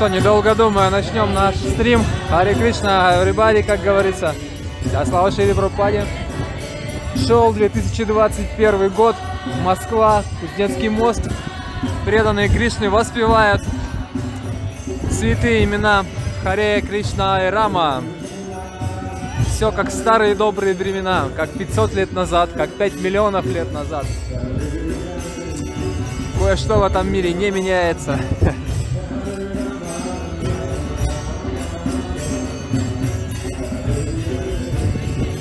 что, недолго думая, начнем наш стрим. Хари Кришна, everybody, как говорится. Вся слава Шри Прабхупаде. Шел 2021 год, Москва, Кузнецкий мост. Преданные Кришны воспевают святые имена Харе Кришна и Рама. Все как старые добрые времена, как 500 лет назад, как 5 миллионов лет назад. Кое-что в этом мире не меняется.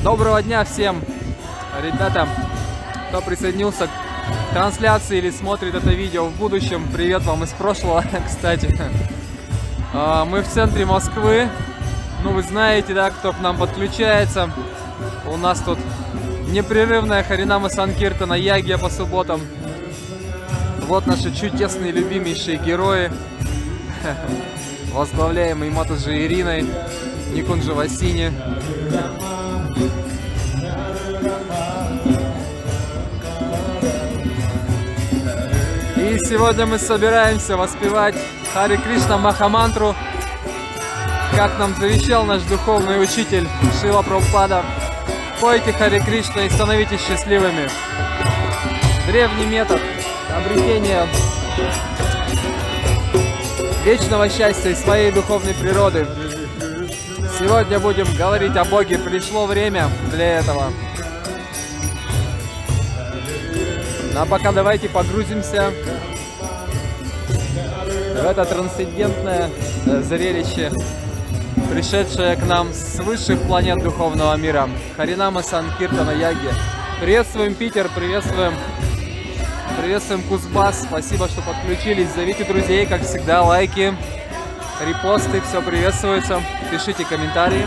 Доброго дня всем, ребята, кто присоединился к трансляции или смотрит это видео в будущем. Привет вам из прошлого, кстати. А, Мы в центре Москвы. Ну, вы знаете, да, кто к нам подключается. У нас тут непрерывная Харинама Санкиртана Ягия по субботам. Вот наши чудесные, любимейшие герои. Возглавляемый Матаджи Ириной, Никунджи Васини. Сегодня мы собираемся воспевать Хари Кришна Махамантру, как нам завещал наш духовный учитель Шила Прабхупада. Пойте Хари Кришна и становитесь счастливыми. Древний метод обретения вечного счастья и своей духовной природы. Сегодня будем говорить о Боге. Пришло время для этого. Ну, а пока давайте погрузимся в это трансцендентное э, зрелище, пришедшее к нам с высших планет духовного мира. Харинама Санкиртана Яги. Приветствуем Питер, приветствуем Приветствуем Кузбасс, спасибо, что подключились. Зовите друзей, как всегда, лайки, репосты, все приветствуется. Пишите комментарии.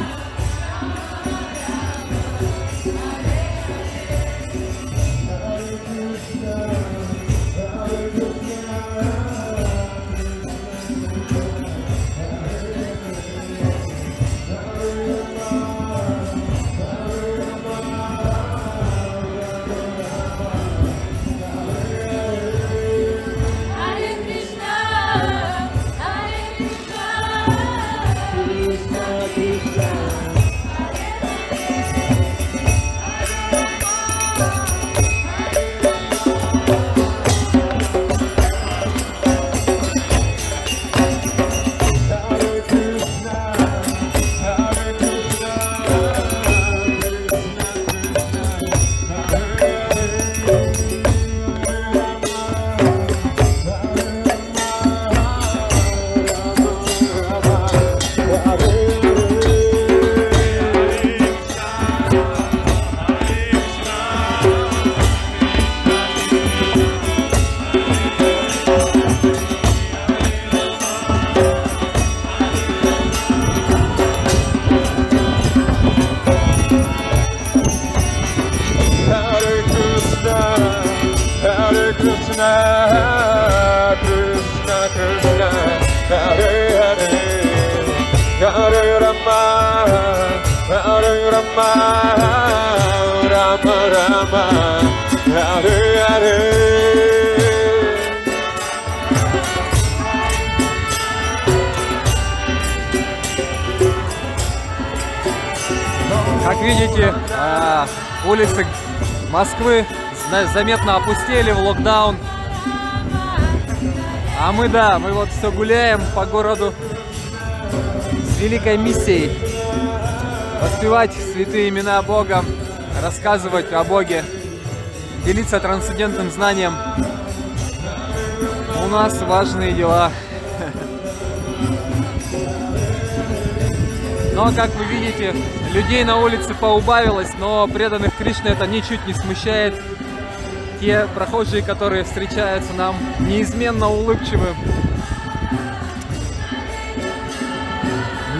Заметно опустели в локдаун. А мы, да, мы вот все гуляем по городу с великой миссией. Воспевать святые имена Бога, рассказывать о Боге, делиться трансцендентным знанием. У нас важные дела. Но, как вы видите, людей на улице поубавилось, но преданных Кришне это ничуть не смущает. Те прохожие, которые встречаются нам, неизменно улыбчивы,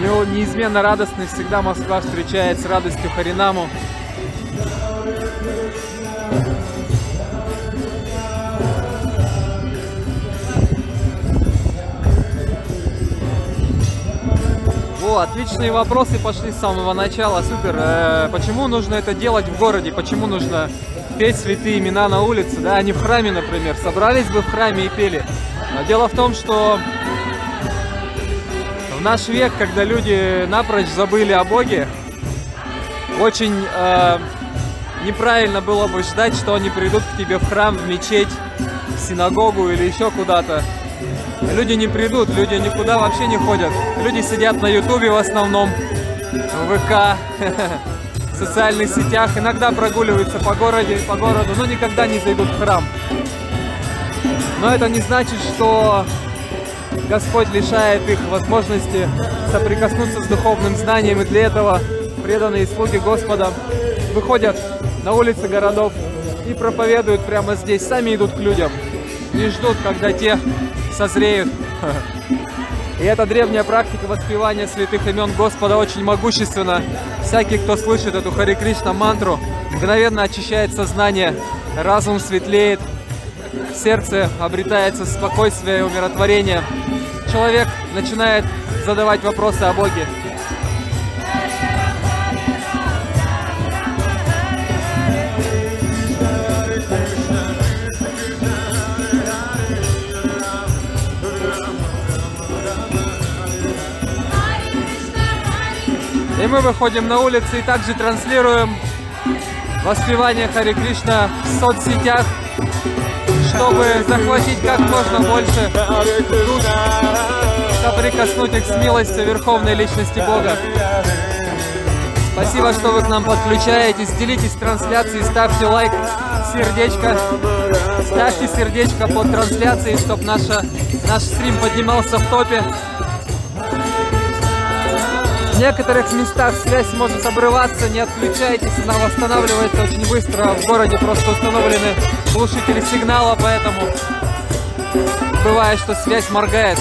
не- неизменно радостны. Всегда Москва встречает с радостью Харинаму. О, отличные вопросы пошли с самого начала. Супер. Э, почему нужно это делать в городе? Почему нужно петь святые имена на улице, да, а не в храме, например? Собрались бы в храме и пели. А Дело в том, что в наш век, когда люди напрочь забыли о Боге, очень э, неправильно было бы ждать, что они придут к тебе в храм, в мечеть, в синагогу или еще куда-то. Люди не придут, люди никуда вообще не ходят. Люди сидят на ютубе в основном, в ВК, в социальных сетях, иногда прогуливаются по городу, по городу, но никогда не зайдут в храм. Но это не значит, что Господь лишает их возможности соприкоснуться с духовным знанием, и для этого преданные слуги Господа выходят на улицы городов и проповедуют прямо здесь, сами идут к людям, не ждут, когда те созреют. И эта древняя практика воспевания святых имен Господа очень могущественна. Всякий, кто слышит эту Хари Кришна мантру, мгновенно очищает сознание, разум светлеет, сердце обретается спокойствие и умиротворение. Человек начинает задавать вопросы о Боге. И мы выходим на улицы и также транслируем воспевание Хари Кришна в соцсетях, чтобы захватить как можно больше Krishna, соприкоснуть их с милостью Верховной Личности Бога. Спасибо, что вы к нам подключаетесь. Делитесь трансляцией, ставьте лайк, сердечко. Ставьте сердечко под трансляцией, чтобы наша, наш стрим поднимался в топе. В некоторых местах связь может обрываться, не отключайтесь, она восстанавливается очень быстро. В городе просто установлены глушители сигнала, поэтому бывает, что связь моргает.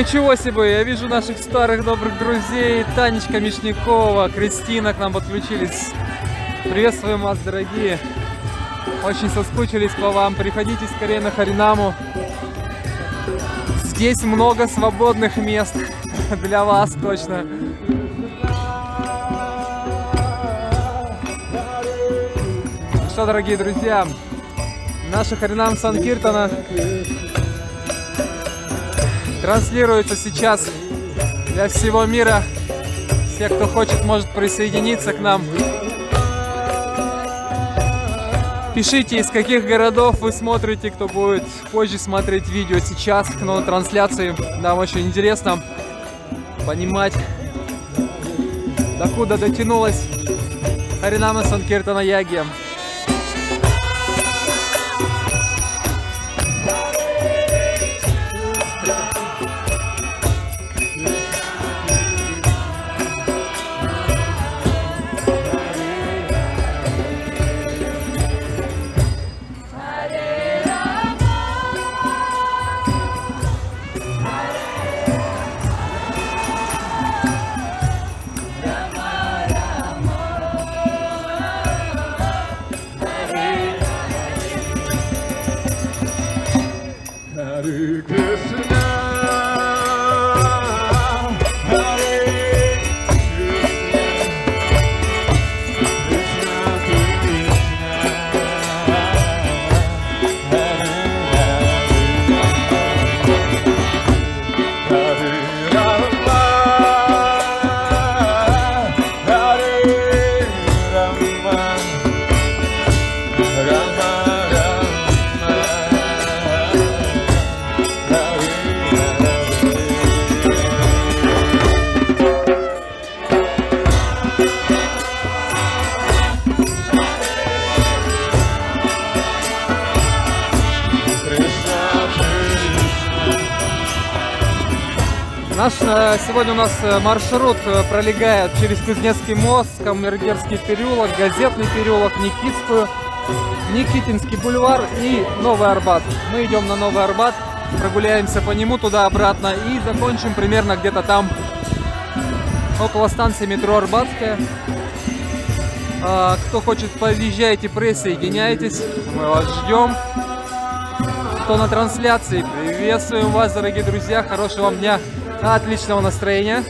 Ничего себе, я вижу наших старых добрых друзей. Танечка Мишнякова, Кристина к нам подключились. Приветствуем вас, дорогие. Очень соскучились по вам. Приходите скорее на Харинаму. Здесь много свободных мест для вас точно. Ну Что, дорогие друзья, наша Харинам Санкиртана транслируется сейчас для всего мира. Все, кто хочет, может присоединиться к нам. Пишите, из каких городов вы смотрите, кто будет позже смотреть видео сейчас, но на трансляции. Нам очень интересно понимать, докуда дотянулась Харинама Санкиртана Яги. Сегодня у нас э, маршрут э, пролегает через Кузнецкий мост, Камергерский переулок, Газетный переулок, Никитскую, Никитинский бульвар и Новый Арбат. Мы идем на Новый Арбат, прогуляемся по нему туда-обратно и закончим примерно где-то там, около станции метро Арбатская. А, Кто хочет, подъезжайте, присоединяйтесь, мы вас ждем. Кто на трансляции, приветствуем вас, дорогие друзья, хорошего вам дня, отличного настроения.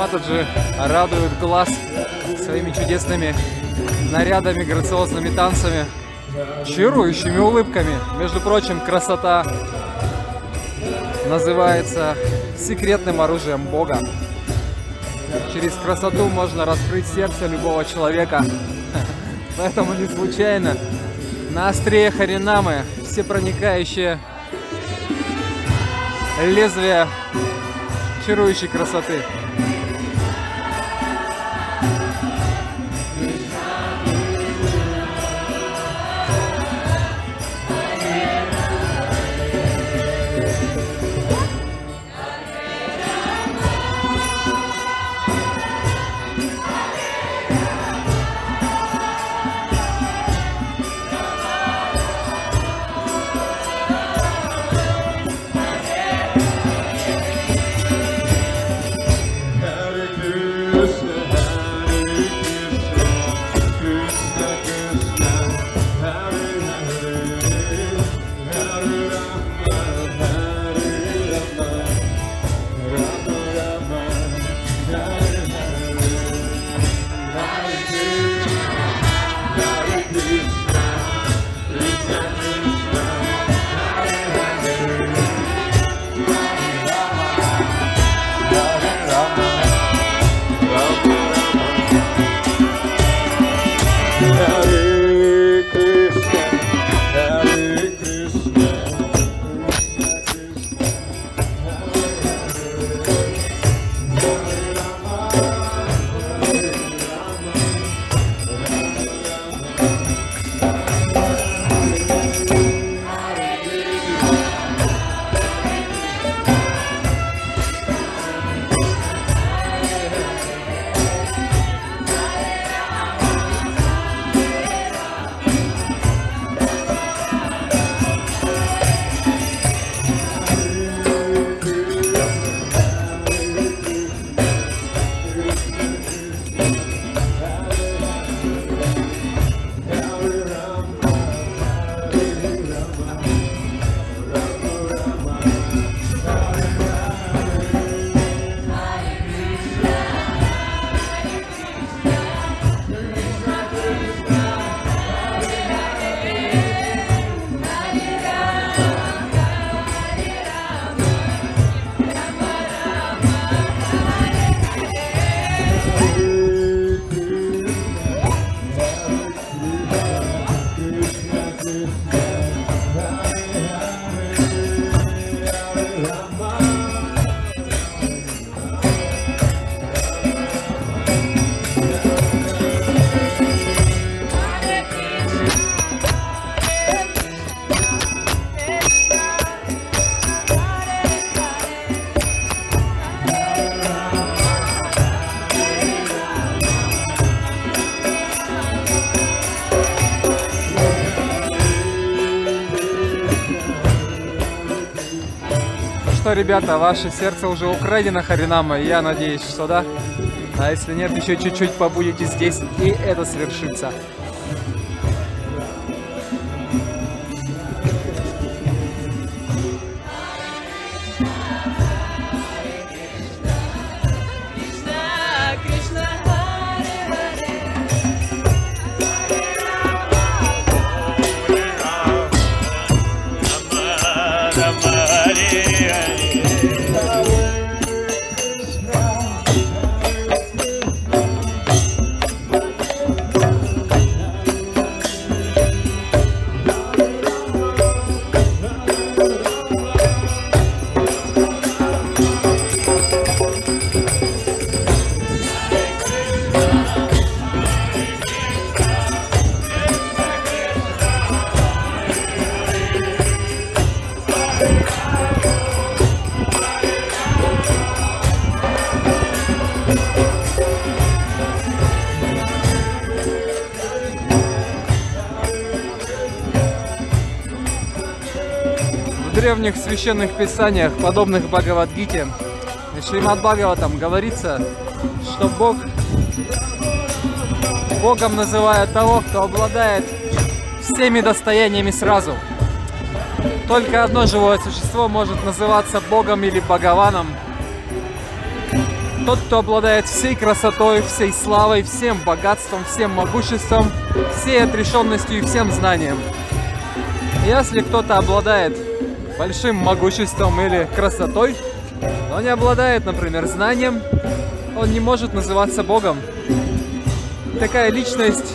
Матаджи радуют глаз своими чудесными нарядами, грациозными танцами, чарующими улыбками. Между прочим, красота называется секретным оружием Бога. Через красоту можно раскрыть сердце любого человека. Поэтому не случайно на острие Харинамы все проникающие лезвия чарующей красоты. Что, ребята, ваше сердце уже украдено Харинама, я надеюсь, что да. А если нет, еще чуть-чуть побудете здесь, и это свершится. Древних священных писаниях, подобных Бхагавадгите, Шримад Бхагаватам говорится, что Бог Богом называют того, кто обладает всеми достояниями сразу. Только одно живое существо может называться Богом или Бхагаваном. Тот, кто обладает всей красотой, всей славой, всем богатством, всем могуществом, всей отрешенностью и всем знанием. Если кто-то обладает большим могуществом или красотой, но не обладает, например, знанием, он не может называться Богом. Такая личность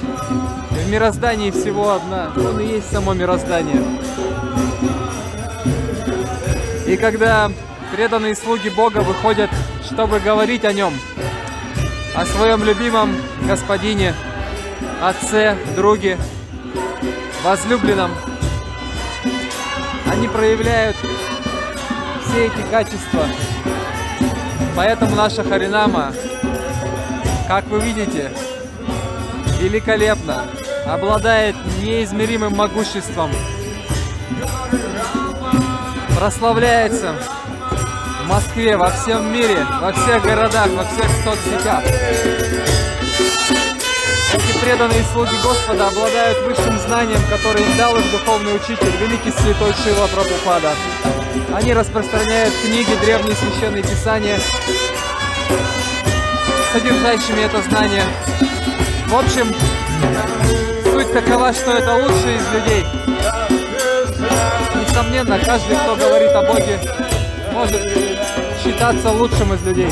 в мироздании всего одна. Он и есть само мироздание. И когда преданные слуги Бога выходят, чтобы говорить о нем, о своем любимом господине, отце, друге, возлюбленном, они проявляют все эти качества. Поэтому наша Харинама, как вы видите, великолепно, обладает неизмеримым могуществом, прославляется в Москве, во всем мире, во всех городах, во всех соцсетях. Преданные слуги Господа обладают высшим знанием, которое им дал их духовный учитель, великий святой Шила Прабхупада. Они распространяют книги, древние священные писания, содержащими это знание. В общем, суть такова, что это лучшие из людей. Несомненно, каждый, кто говорит о Боге, может считаться лучшим из людей.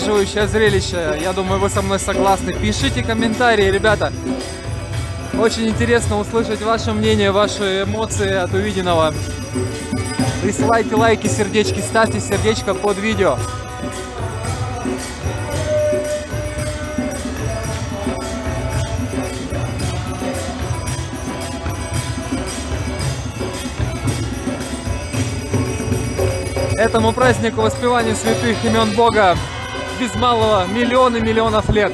завораживающее зрелище. Я думаю, вы со мной согласны. Пишите комментарии, ребята. Очень интересно услышать ваше мнение, ваши эмоции от увиденного. Присылайте лайки, сердечки, ставьте сердечко под видео. Этому празднику воспевания святых имен Бога без малого миллионы миллионов лет.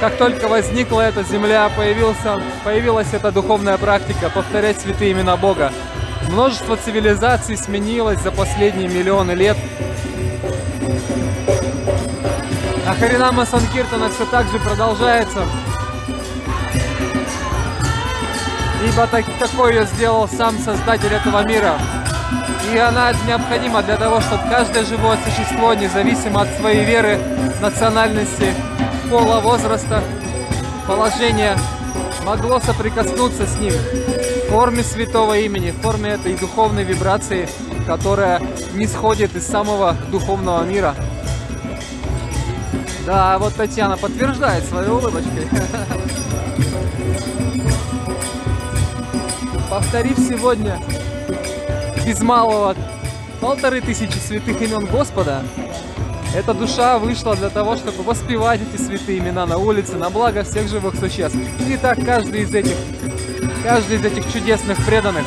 Как только возникла эта земля, появился, появилась эта духовная практика повторять святые имена Бога. Множество цивилизаций сменилось за последние миллионы лет. А Харинама Санкиртана все так же продолжается. Ибо так, такой ее сделал сам Создатель этого мира. И она необходима для того, чтобы каждое живое существо, независимо от своей веры, национальности, пола, возраста, положения, могло соприкоснуться с ним в форме святого имени, в форме этой духовной вибрации, которая не сходит из самого духовного мира. Да, вот Татьяна подтверждает своей улыбочкой. Повторив сегодня без малого полторы тысячи святых имен Господа, эта душа вышла для того, чтобы воспевать эти святые имена на улице, на благо всех живых существ. И так каждый из этих, каждый из этих чудесных преданных.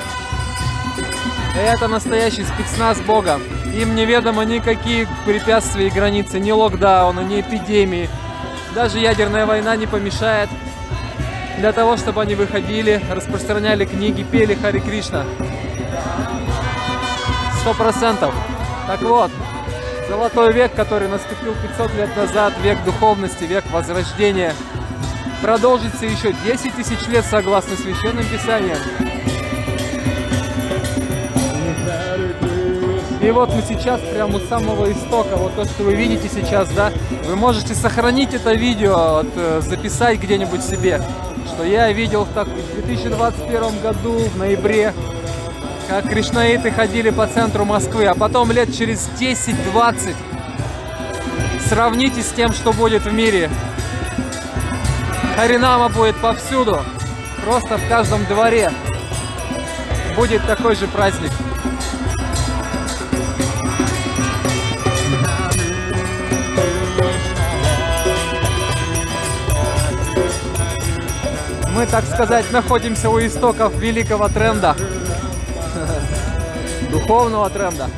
Это настоящий спецназ Бога. Им неведомо никакие препятствия и границы, ни локдауна, ни эпидемии. Даже ядерная война не помешает для того, чтобы они выходили, распространяли книги, пели Хари Кришна. Сто процентов. Так вот, золотой век, который наступил 500 лет назад, век духовности, век возрождения, продолжится еще 10 тысяч лет согласно священным писаниям. И вот мы сейчас прямо у самого истока, вот то, что вы видите сейчас, да, вы можете сохранить это видео, вот, э, записать где-нибудь себе, что я видел в, так, в 2021 году, в ноябре, как кришнаиты ходили по центру Москвы, а потом лет через 10-20 сравните с тем, что будет в мире. Харинама будет повсюду, просто в каждом дворе будет такой же праздник. Мы, так сказать, находимся у истоков великого тренда. Духовного тренда.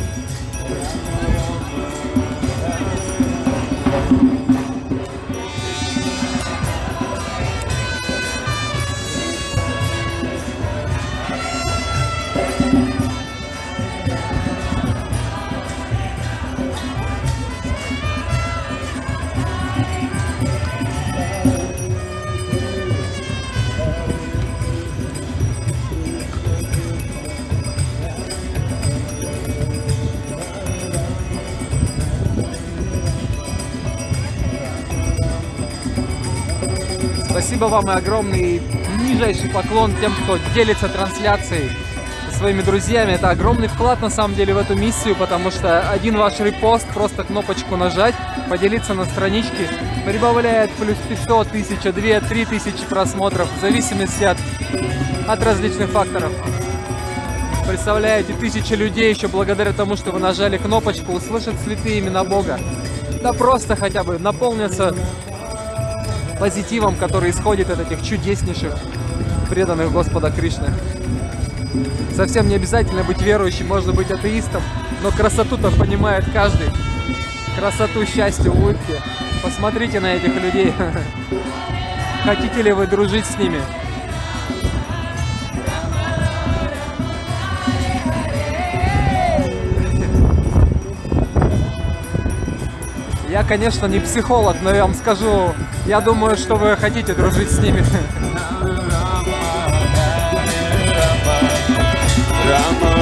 Спасибо вам и огромный нижайший поклон тем, кто делится трансляцией со своими друзьями. Это огромный вклад на самом деле в эту миссию, потому что один ваш репост, просто кнопочку нажать, поделиться на страничке, прибавляет плюс 500, 1000, 2, 3 тысячи просмотров, в зависимости от, от различных факторов. Представляете, тысячи людей еще благодаря тому, что вы нажали кнопочку, услышат святые имена Бога. Да просто хотя бы наполнятся позитивом, который исходит от этих чудеснейших преданных Господа Кришны. Совсем не обязательно быть верующим, можно быть атеистом, но красоту-то понимает каждый. Красоту, счастье, улыбки. Посмотрите на этих людей. Хотите ли вы дружить с ними? Я, конечно, не психолог, но я вам скажу, я думаю, что вы хотите дружить с ними.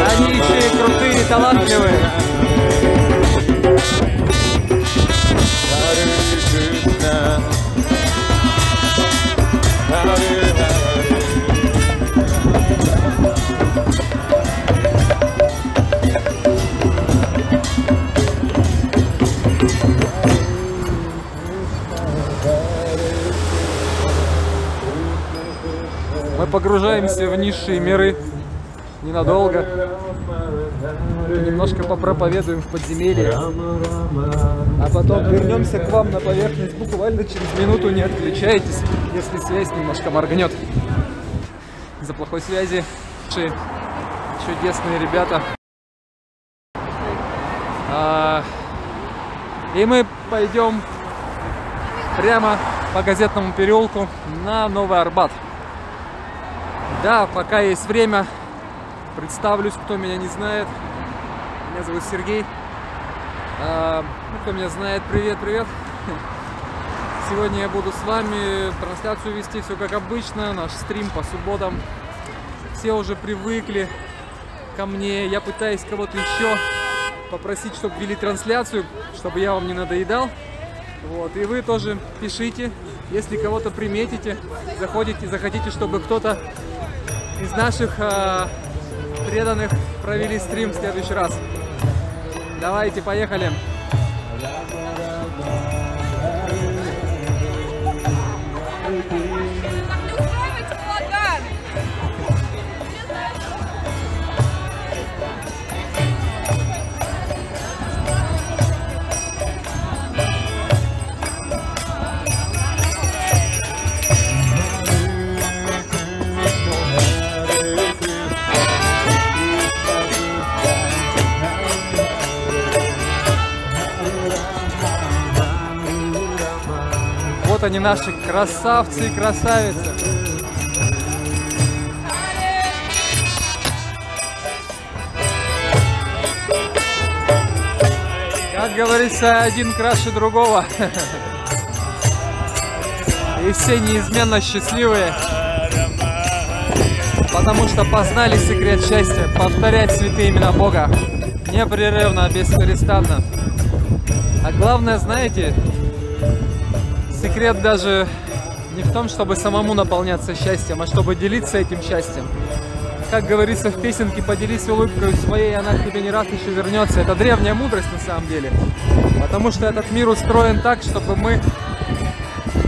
Они еще и крутые, талантливые. Hare Мы погружаемся в низшие миры ненадолго. Немножко попроповедуем в подземелье. А потом вернемся к вам на поверхность буквально через минуту. Не отключайтесь, если связь немножко моргнет. Из-за плохой связи. Чудесные ребята. А, И мы пойдем прямо по газетному переулку на Новый Арбат. Да, пока есть время, представлюсь, кто меня не знает. Меня зовут Сергей. А, ну, кто меня знает, привет, привет. Сегодня я буду с вами трансляцию вести, все как обычно, наш стрим по субботам. Все уже привыкли ко мне, я пытаюсь кого-то еще попросить, чтобы вели трансляцию, чтобы я вам не надоедал. Вот, и вы тоже пишите, если кого-то приметите, заходите, захотите, чтобы кто-то из наших а, преданных провели стрим в следующий раз. Давайте, поехали. Устраивайте они наши красавцы и красавицы. Как говорится, один краше другого. И все неизменно счастливые. Потому что познали секрет счастья, повторять святые имена Бога. Непрерывно, бесперестанно. А главное, знаете, секрет даже не в том, чтобы самому наполняться счастьем, а чтобы делиться этим счастьем. Как говорится в песенке, поделись улыбкой своей, она к тебе не раз еще вернется. Это древняя мудрость на самом деле. Потому что этот мир устроен так, чтобы мы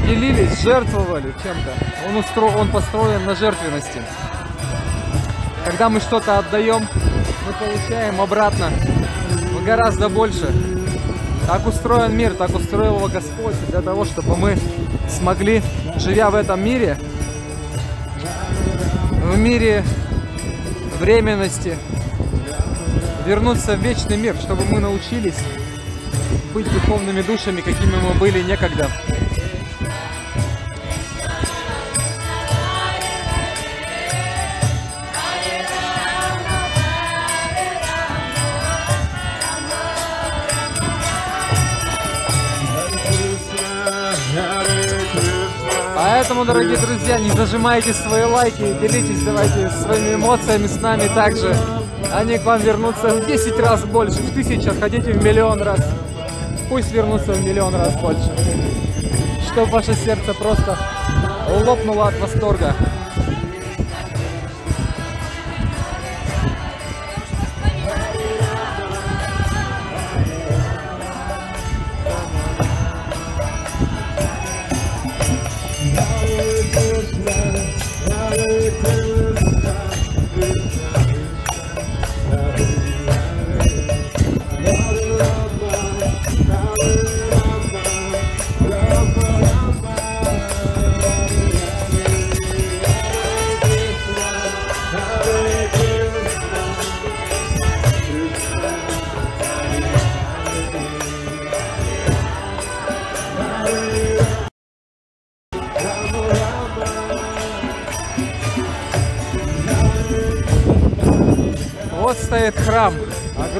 делились, жертвовали чем-то. Он, устро... он построен на жертвенности. Когда мы что-то отдаем, мы получаем обратно гораздо больше. Так устроен мир, так устроил его Господь для того, чтобы мы смогли, живя в этом мире, в мире временности, вернуться в вечный мир, чтобы мы научились быть духовными душами, какими мы были некогда. Поэтому, дорогие друзья, не зажимайте свои лайки, делитесь, давайте своими эмоциями с нами также. Они к вам вернутся в 10 раз больше, в тысячу, хотите в миллион раз. Пусть вернутся в миллион раз больше. Чтобы ваше сердце просто лопнуло от восторга.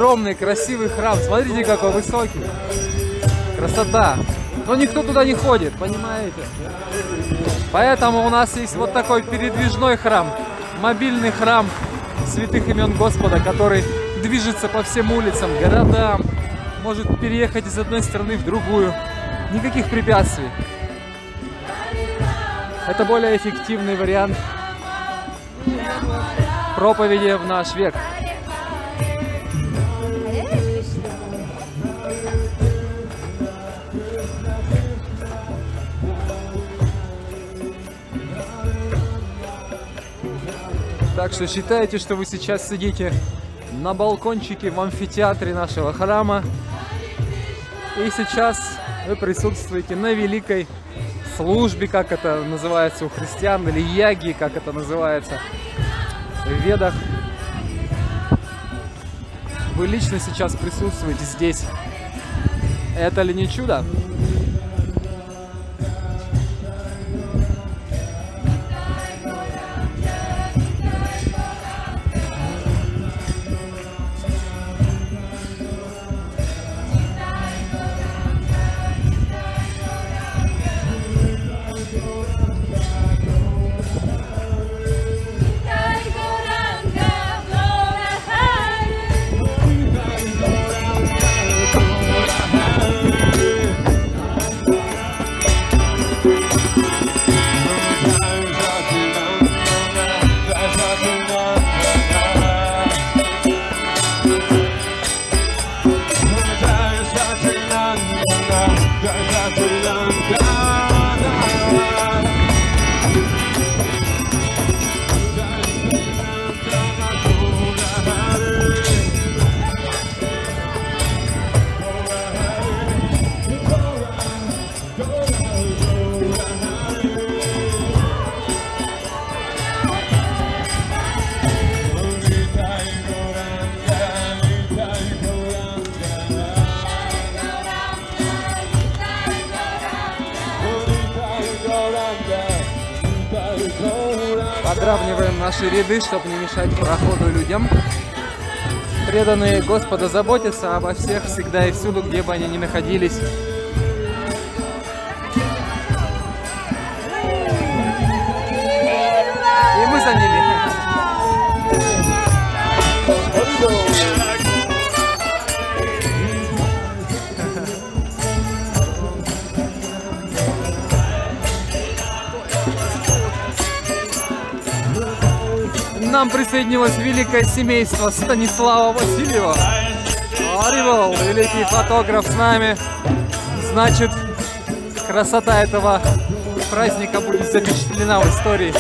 Огромный, красивый храм. Смотрите, какой высокий. Красота. Но никто туда не ходит, понимаете? Поэтому у нас есть вот такой передвижной храм. Мобильный храм святых имен Господа, который движется по всем улицам, городам. Может переехать из одной страны в другую. Никаких препятствий. Это более эффективный вариант проповеди в наш век. Что считайте, что вы сейчас сидите на балкончике в амфитеатре нашего храма. И сейчас вы присутствуете на великой службе, как это называется у христиан, или яги, как это называется в ведах. вы лично сейчас присутствуете здесь. Это ли не чудо? Подравниваем наши ряды, чтобы не мешать проходу людям. Преданные Господа заботятся обо всех всегда и всюду, где бы они ни находились. Нам присоединилось великое семейство Станислава Васильева. Аривал, великий фотограф с нами. Значит, красота этого праздника будет запечатлена в истории.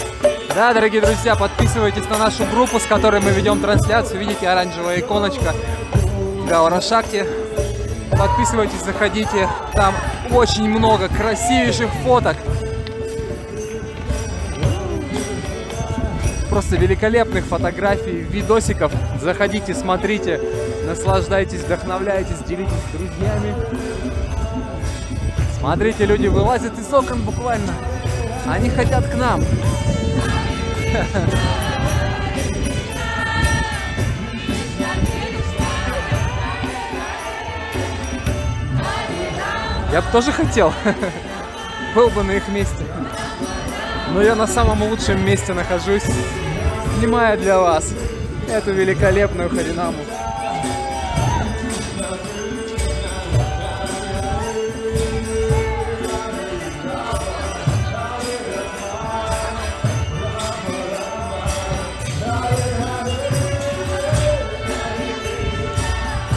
Да, дорогие друзья, подписывайтесь на нашу группу, с которой мы ведем трансляцию. Видите, оранжевая иконочка Гаура Шакти. Подписывайтесь, заходите. Там очень много красивейших фоток. Просто великолепных фотографий, видосиков. Заходите, смотрите, наслаждайтесь, вдохновляйтесь, делитесь с друзьями. Смотрите, люди вылазят из окон буквально. Они хотят к нам. Я бы тоже хотел. Был бы на их месте. Но я на самом лучшем месте нахожусь, снимая для вас эту великолепную Харинаму.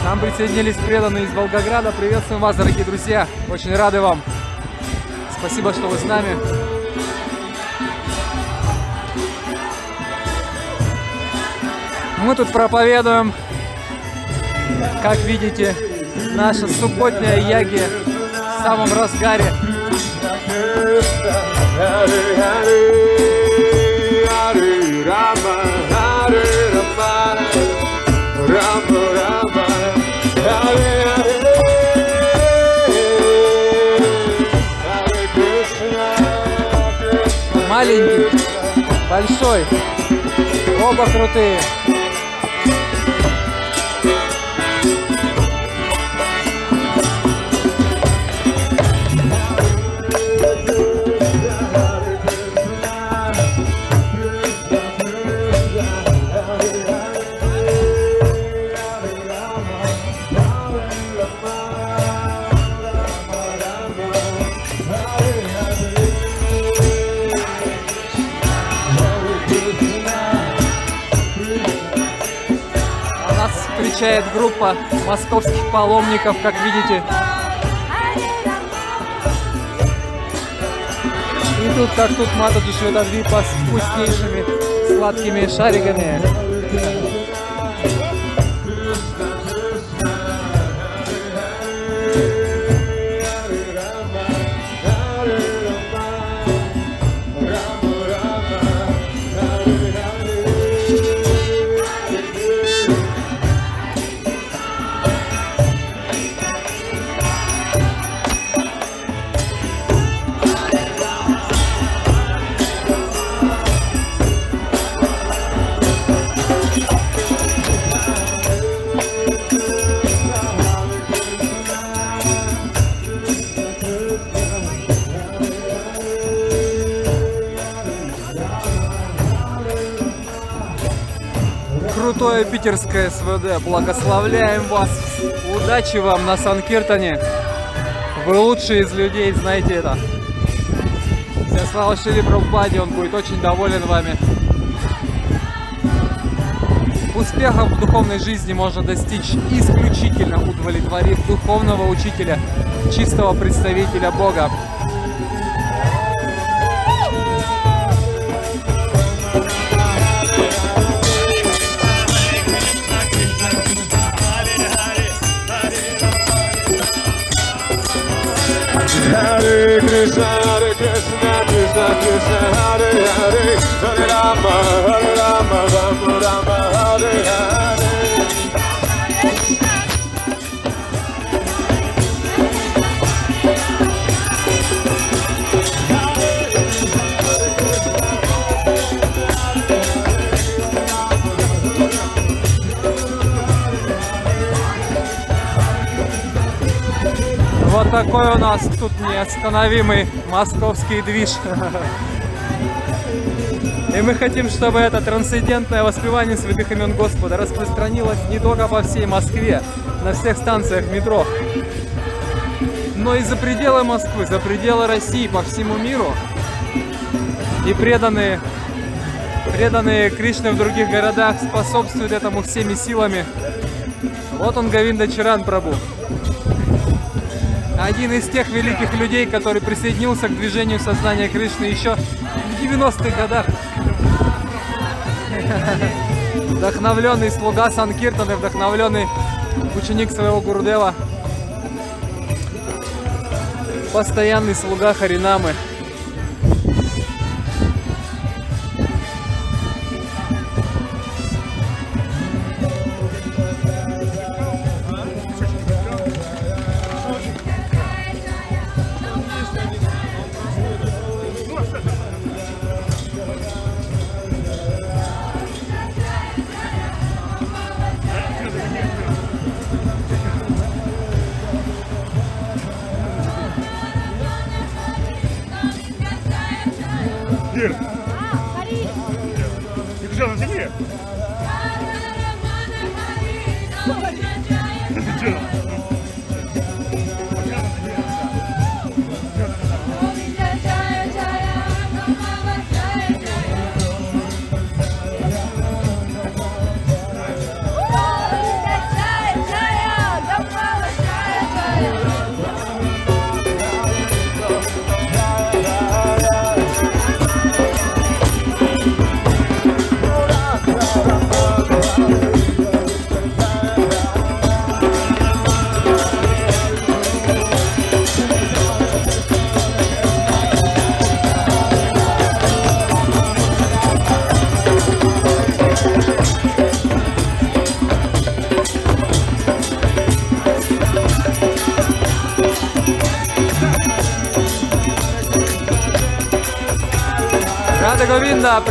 Нам присоединились преданные из Волгограда. Приветствуем вас, дорогие друзья. Очень рады вам. Спасибо, что вы с нами. Мы тут проповедуем, как видите, наша субботняя яги в самом разгаре. Маленький, большой, оба крутые. Встречает группа московских паломников, как видите. И тут, как тут, Матаджи Шветадвипа с вкуснейшими сладкими шариками. Питерское СВД. Благословляем вас. Удачи вам на Санкиртане. Вы лучшие из людей, знаете это. Слава Шили Прабхупаде, он будет очень доволен вами. Успехов в духовной жизни можно достичь исключительно удовлетворив духовного учителя, чистого представителя Бога. Krishna, Hare Krishna, Krishna Krishna, Hare Hare, Hare Rama, Hare Rama, Rama Rama, Hare Hare. Вот такой у нас тут неостановимый московский движ. И мы хотим, чтобы это трансцендентное воспевание святых имен Господа распространилось не только по всей Москве, на всех станциях метро, но и за пределы Москвы, за пределы России, по всему миру. И преданные, преданные Кришне в других городах способствуют этому всеми силами. Вот он, Гавинда Чаран Прабу. Один из тех великих людей, который присоединился к движению сознания Кришны еще в 90-х годах. Вдохновленный слуга Санкиртаны, вдохновленный ученик своего Гурудева. Постоянный слуга Харинамы.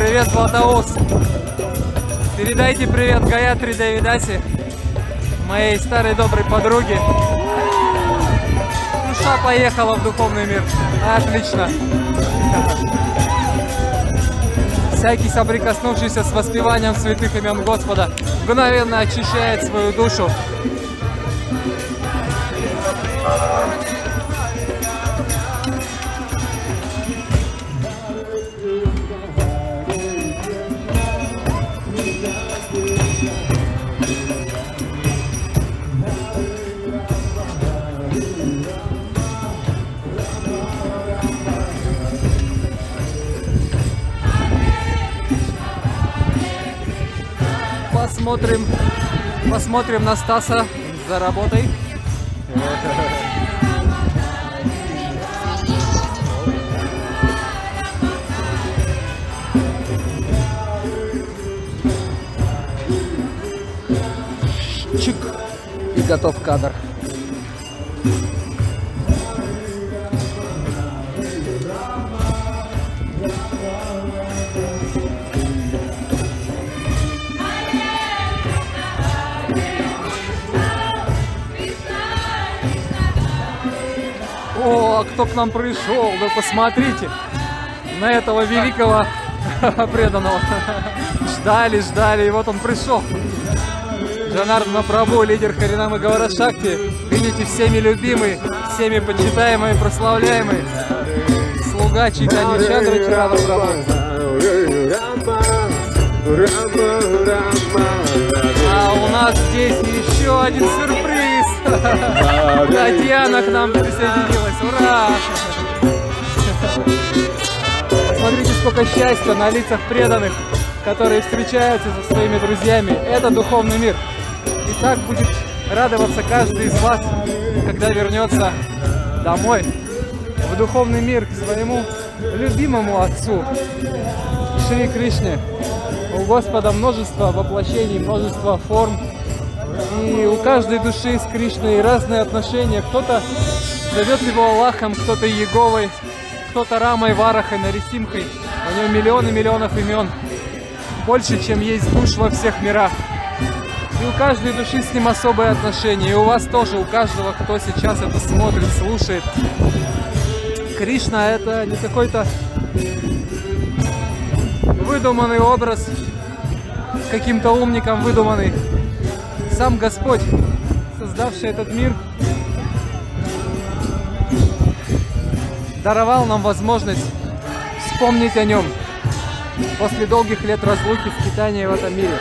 Привет, Златоус. Передайте привет Гаятри Давидаси, моей старой доброй подруге. Душа поехала в духовный мир. Отлично. Всякий, соприкоснувшийся с воспеванием святых имен Господа, мгновенно очищает свою душу. Посмотрим, посмотрим на Стаса за работой. Чик. И готов кадр. Кто к нам пришел? Вы посмотрите на этого великого преданного. Ждали, ждали, и вот он пришел. Джанардана Прабу, лидер Харинамы Гавара Шакти. Видите, всеми любимый, всеми почитаемый, прославляемый. Слуга Чайтани Чакры Чарада Прабу. А у нас здесь еще один. Татьяна к нам присоединилась. Ура! Смотрите, сколько счастья на лицах преданных, которые встречаются со своими друзьями. Это духовный мир. И так будет радоваться каждый из вас, когда вернется домой, в духовный мир, к своему любимому Отцу, Шри Кришне. У Господа множество воплощений, множество форм. И у каждой души с Кришной разные отношения. Кто-то зовет его Аллахом, кто-то Еговой, кто-то Рамой, Варахой, Нарисимхой. У него миллионы миллионов имен. Больше, чем есть душ во всех мирах. И у каждой души с ним особые отношения. И у вас тоже, у каждого, кто сейчас это смотрит, слушает. Кришна это не какой-то выдуманный образ, каким-то умником выдуманный. Сам Господь, создавший этот мир, даровал нам возможность вспомнить о нем после долгих лет разлуки, скитания в этом мире.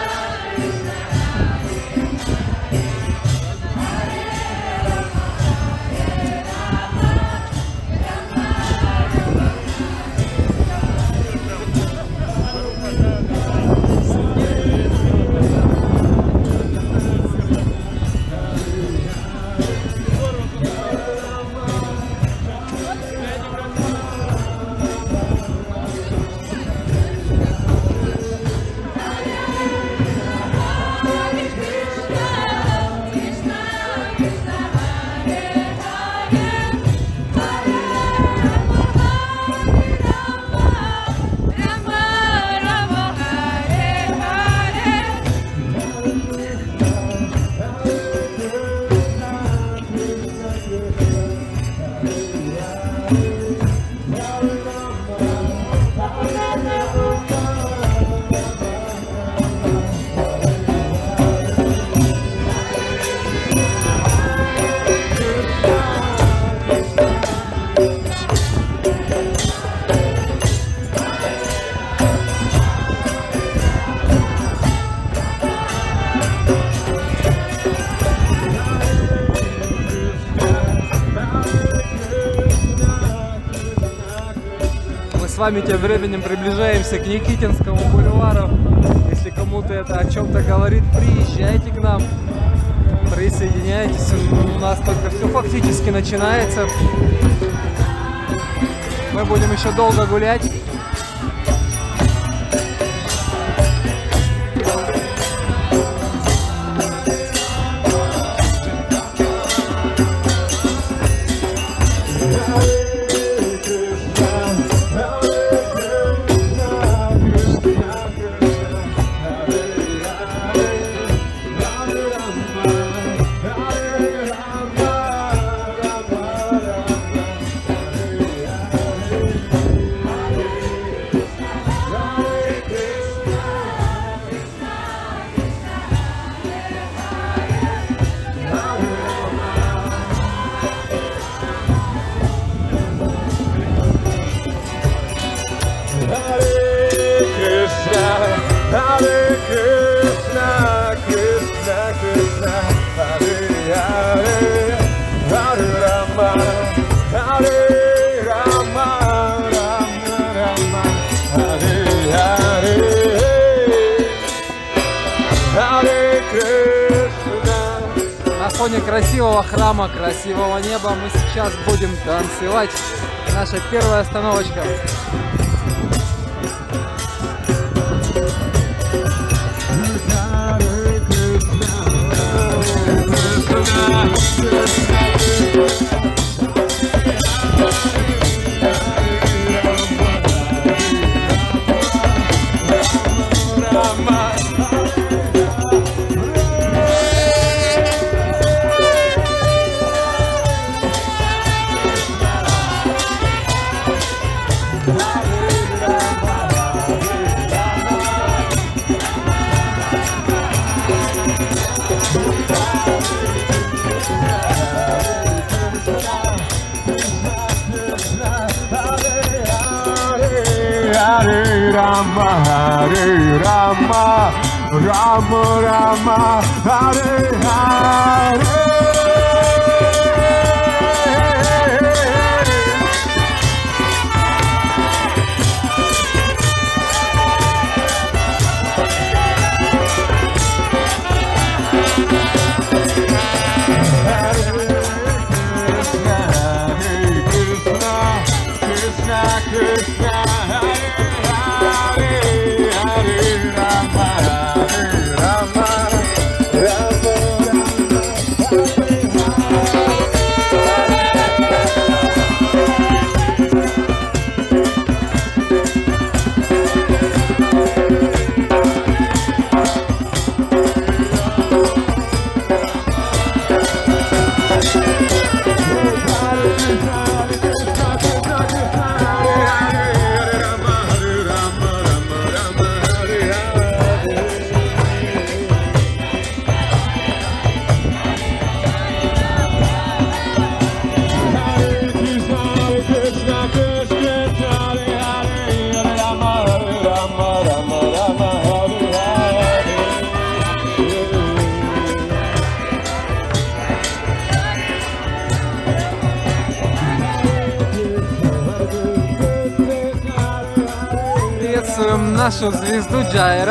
Вами тем временем приближаемся к Никитинскому бульвару. Если кому-то это о чем-то говорит, приезжайте к нам, присоединяйтесь. У нас только все фактически начинается. Мы будем еще долго гулять.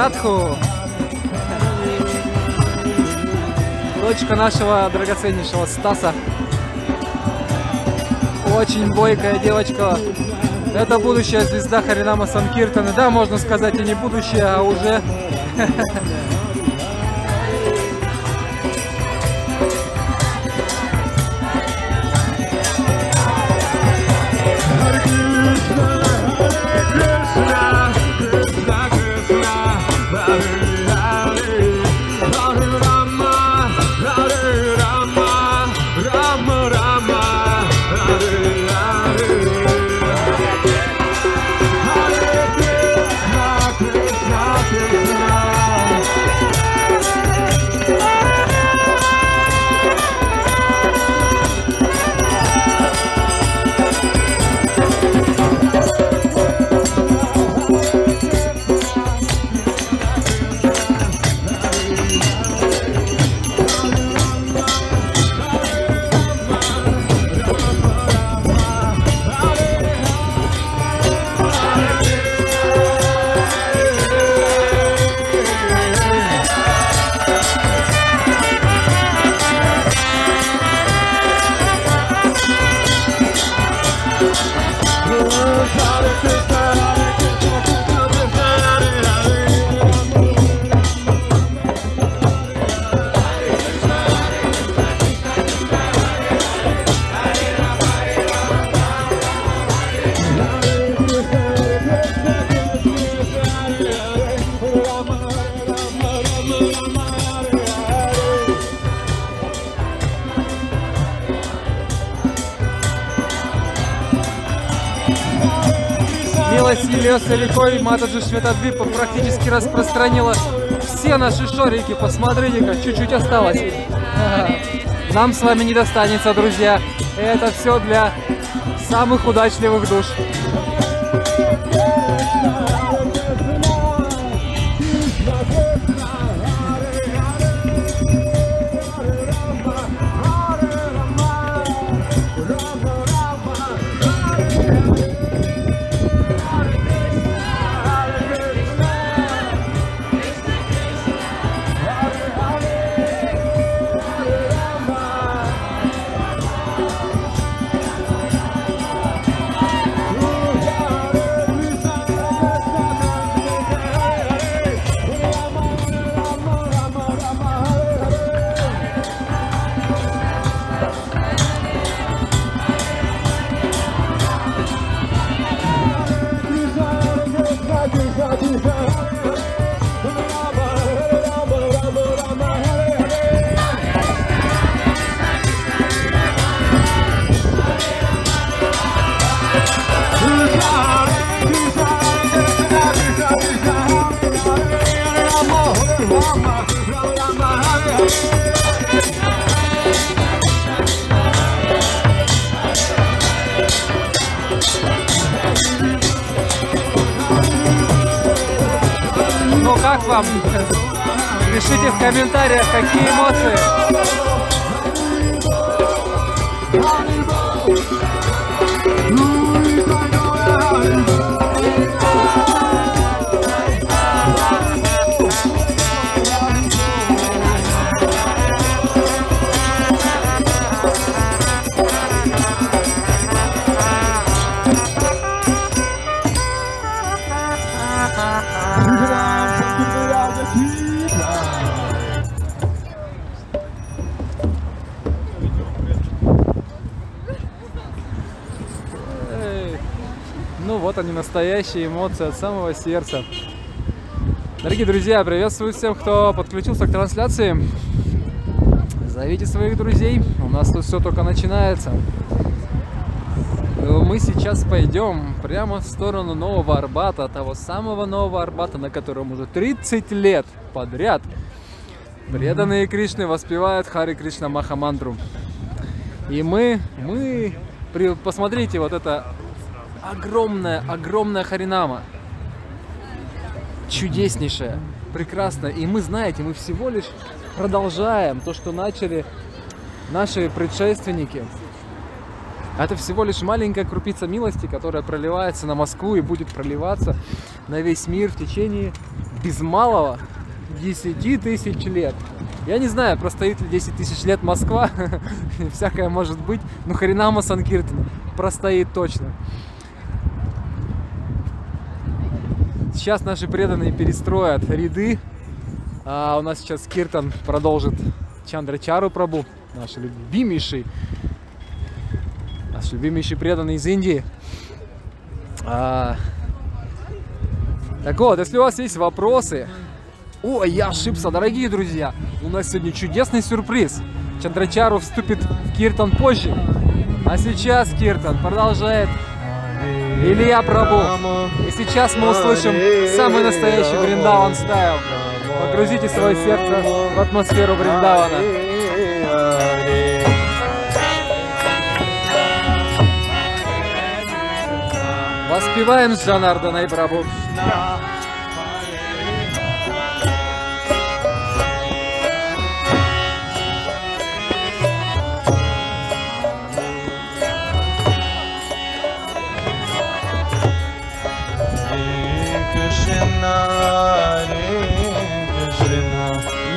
Радху. Дочка нашего драгоценнейшего Стаса. Очень бойкая девочка. Это будущая звезда Харинама Санкиртана. Да, можно сказать и не будущее, а уже. heart. Рекой Матаджи Шветадвипа практически распространила все наши шорики. Посмотрите-ка, чуть-чуть осталось. Нам с вами не достанется, друзья. Это все для самых удачливых душ. Вот они, настоящие эмоции от самого сердца. Дорогие друзья, приветствую всем, кто подключился к трансляции. Зовите своих друзей, у нас тут все только начинается. Мы сейчас пойдем прямо в сторону Нового Арбата, того самого Нового Арбата, на котором уже 30 лет подряд преданные Кришны воспевают Хари Кришна Махамантру. И мы, мы, посмотрите, вот это огромная, огромная Харинама. Чудеснейшая, прекрасная. И мы, знаете, мы всего лишь продолжаем то, что начали наши предшественники. Это всего лишь маленькая крупица милости, которая проливается на Москву и будет проливаться на весь мир в течение без малого 10 тысяч лет. Я не знаю, простоит ли 10 тысяч лет Москва, всякое может быть, но Харинама Санкиртан простоит точно. Сейчас наши преданные перестроят ряды, а у нас сейчас Киртан продолжит Чандрачару Прабу, наш любимейший наш любимейший преданный из Индии. А, Так вот, если у вас есть вопросы... О, я ошибся, дорогие друзья! У нас сегодня чудесный сюрприз. Чандрачару вступит в Киртан позже. А сейчас Киртан продолжает Илья Прабу. И сейчас мы услышим самый настоящий Бриндаван стайл. Погрузите свое сердце в атмосферу Бриндавана. Воспеваем с Джанарданой Прабу.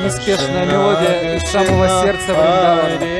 Неспешная мелодия из самого сердца Вриндавана.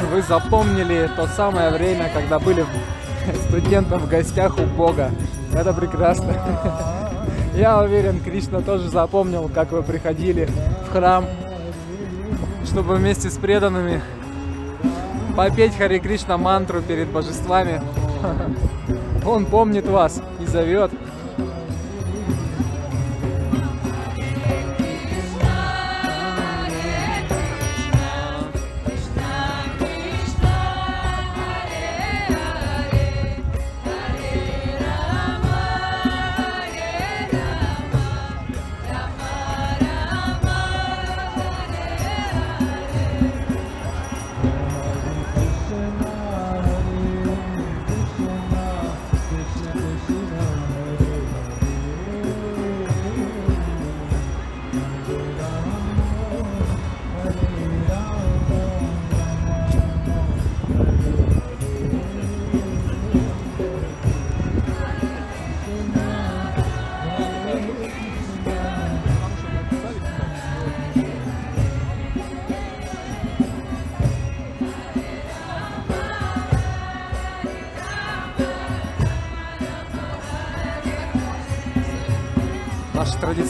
Иван, вы запомнили то самое время, когда были студентом в гостях у Бога. Это прекрасно. Я уверен, Кришна тоже запомнил, как вы приходили в храм, чтобы вместе с преданными попеть Хари Кришна мантру перед божествами. Он помнит вас и зовет.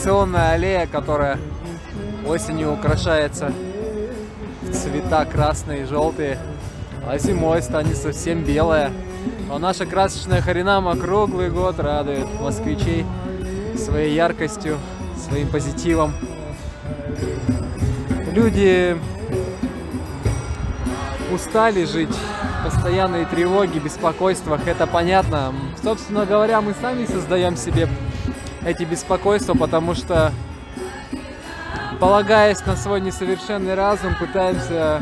Традиционная аллея, которая осенью украшается в цвета красные и желтые, а зимой станет совсем белая. Но наша красочная Харинама круглый год радует москвичей своей яркостью, своим позитивом. Люди устали жить, постоянные тревоги, беспокойствах, это понятно. Собственно говоря, мы сами создаем себе эти беспокойства, потому что, полагаясь на свой несовершенный разум, пытаемся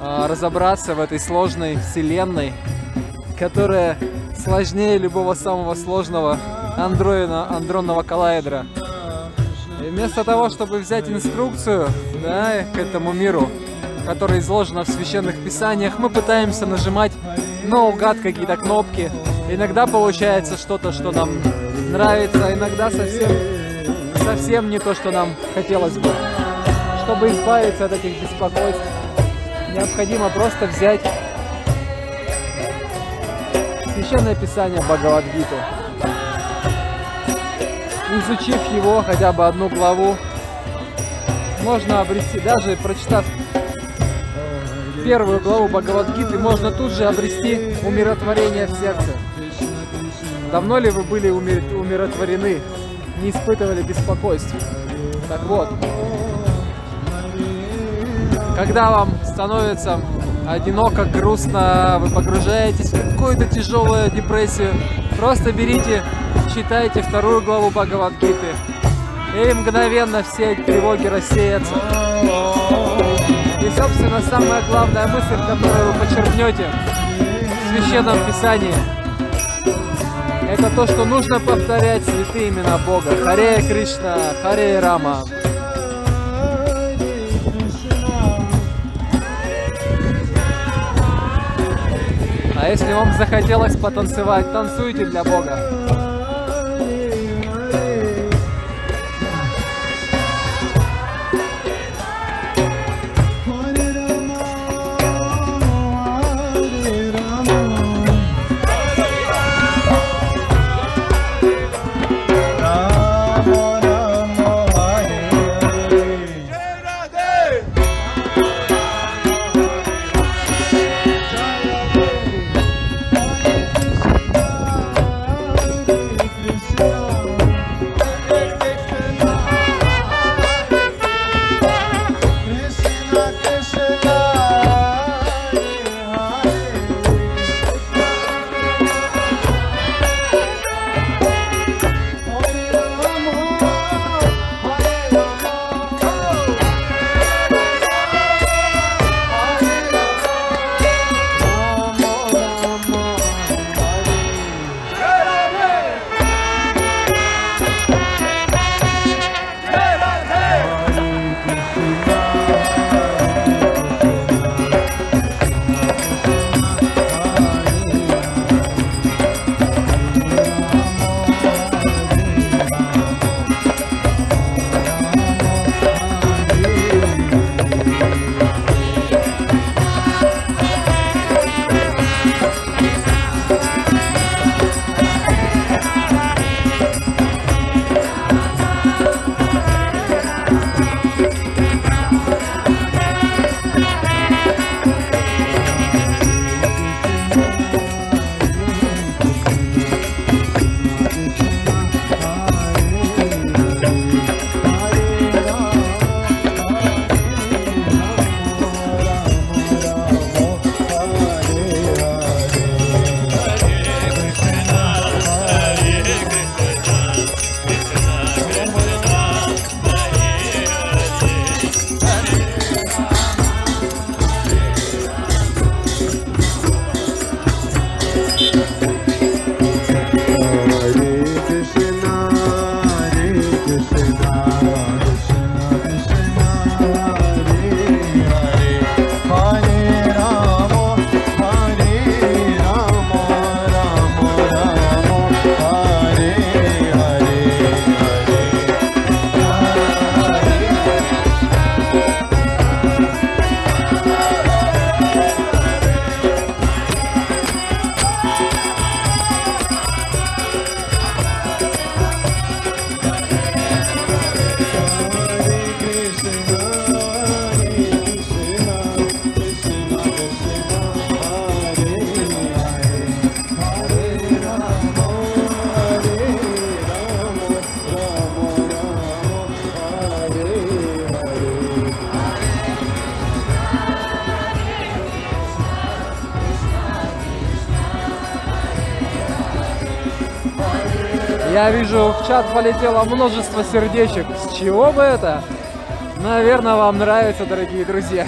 э, разобраться в этой сложной вселенной, которая сложнее любого самого сложного андроина, андронного коллайдера. И вместо того, чтобы взять инструкцию да, к этому миру, которая изложена в священных писаниях, мы пытаемся нажимать наугад какие-то кнопки. Иногда получается что-то, что нам нравится, а иногда совсем, совсем не то, что нам хотелось бы. Чтобы избавиться от этих беспокойств, необходимо просто взять священное писание Бхагавадгиту. Изучив его, хотя бы одну главу, можно обрести, даже прочитав первую главу Бхагавадгиты, можно тут же обрести умиротворение в сердце. Давно ли вы были умир... умиротворены, не испытывали беспокойств? Так вот, когда вам становится одиноко, грустно, вы погружаетесь в какую-то тяжелую депрессию, просто берите, читайте вторую главу Бхагавадгиты, и мгновенно все тревоги рассеются. И, собственно, самая главная мысль, которую вы почерпнете в Священном Писании, это то, что нужно повторять святые имена Бога. Харе Кришна, Харе Рама. А если вам захотелось потанцевать, танцуйте для Бога. Чат полетело множество сердечек. С чего бы это? Наверное, вам нравится, дорогие друзья.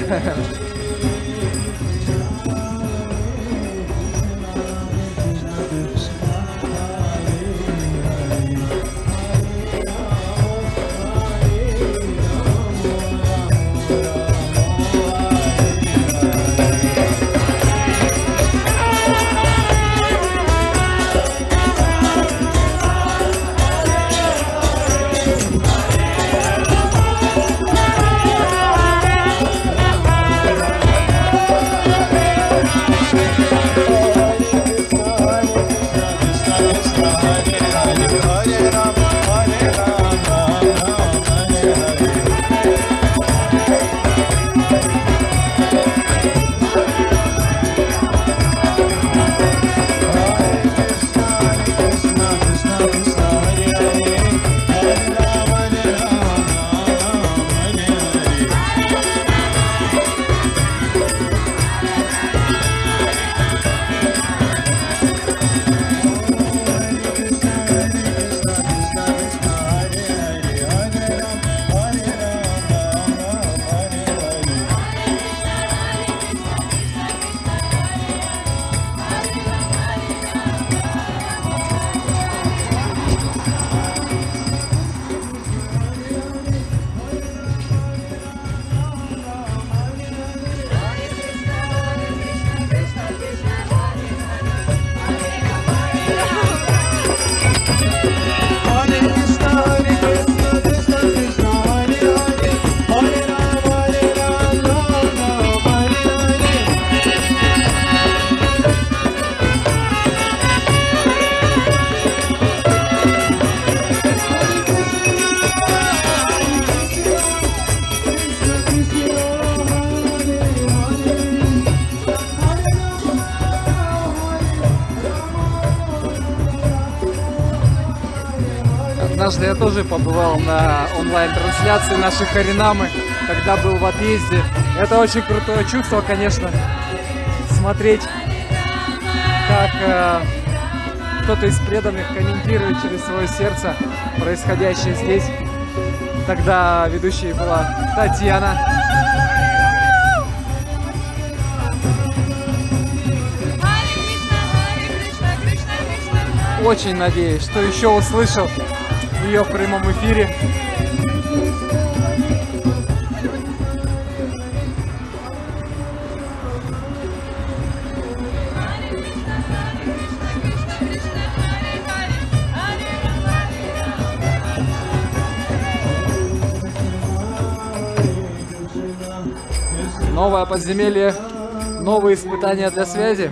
Однажды я тоже побывал на онлайн-трансляции нашей Харинамы, когда был в отъезде. Это очень крутое чувство, конечно, смотреть, как э, кто-то из преданных комментирует через свое сердце происходящее здесь. Тогда ведущей была Татьяна. Очень надеюсь, что еще услышал ее в прямом эфире. Новое подземелье, новые испытания для связи.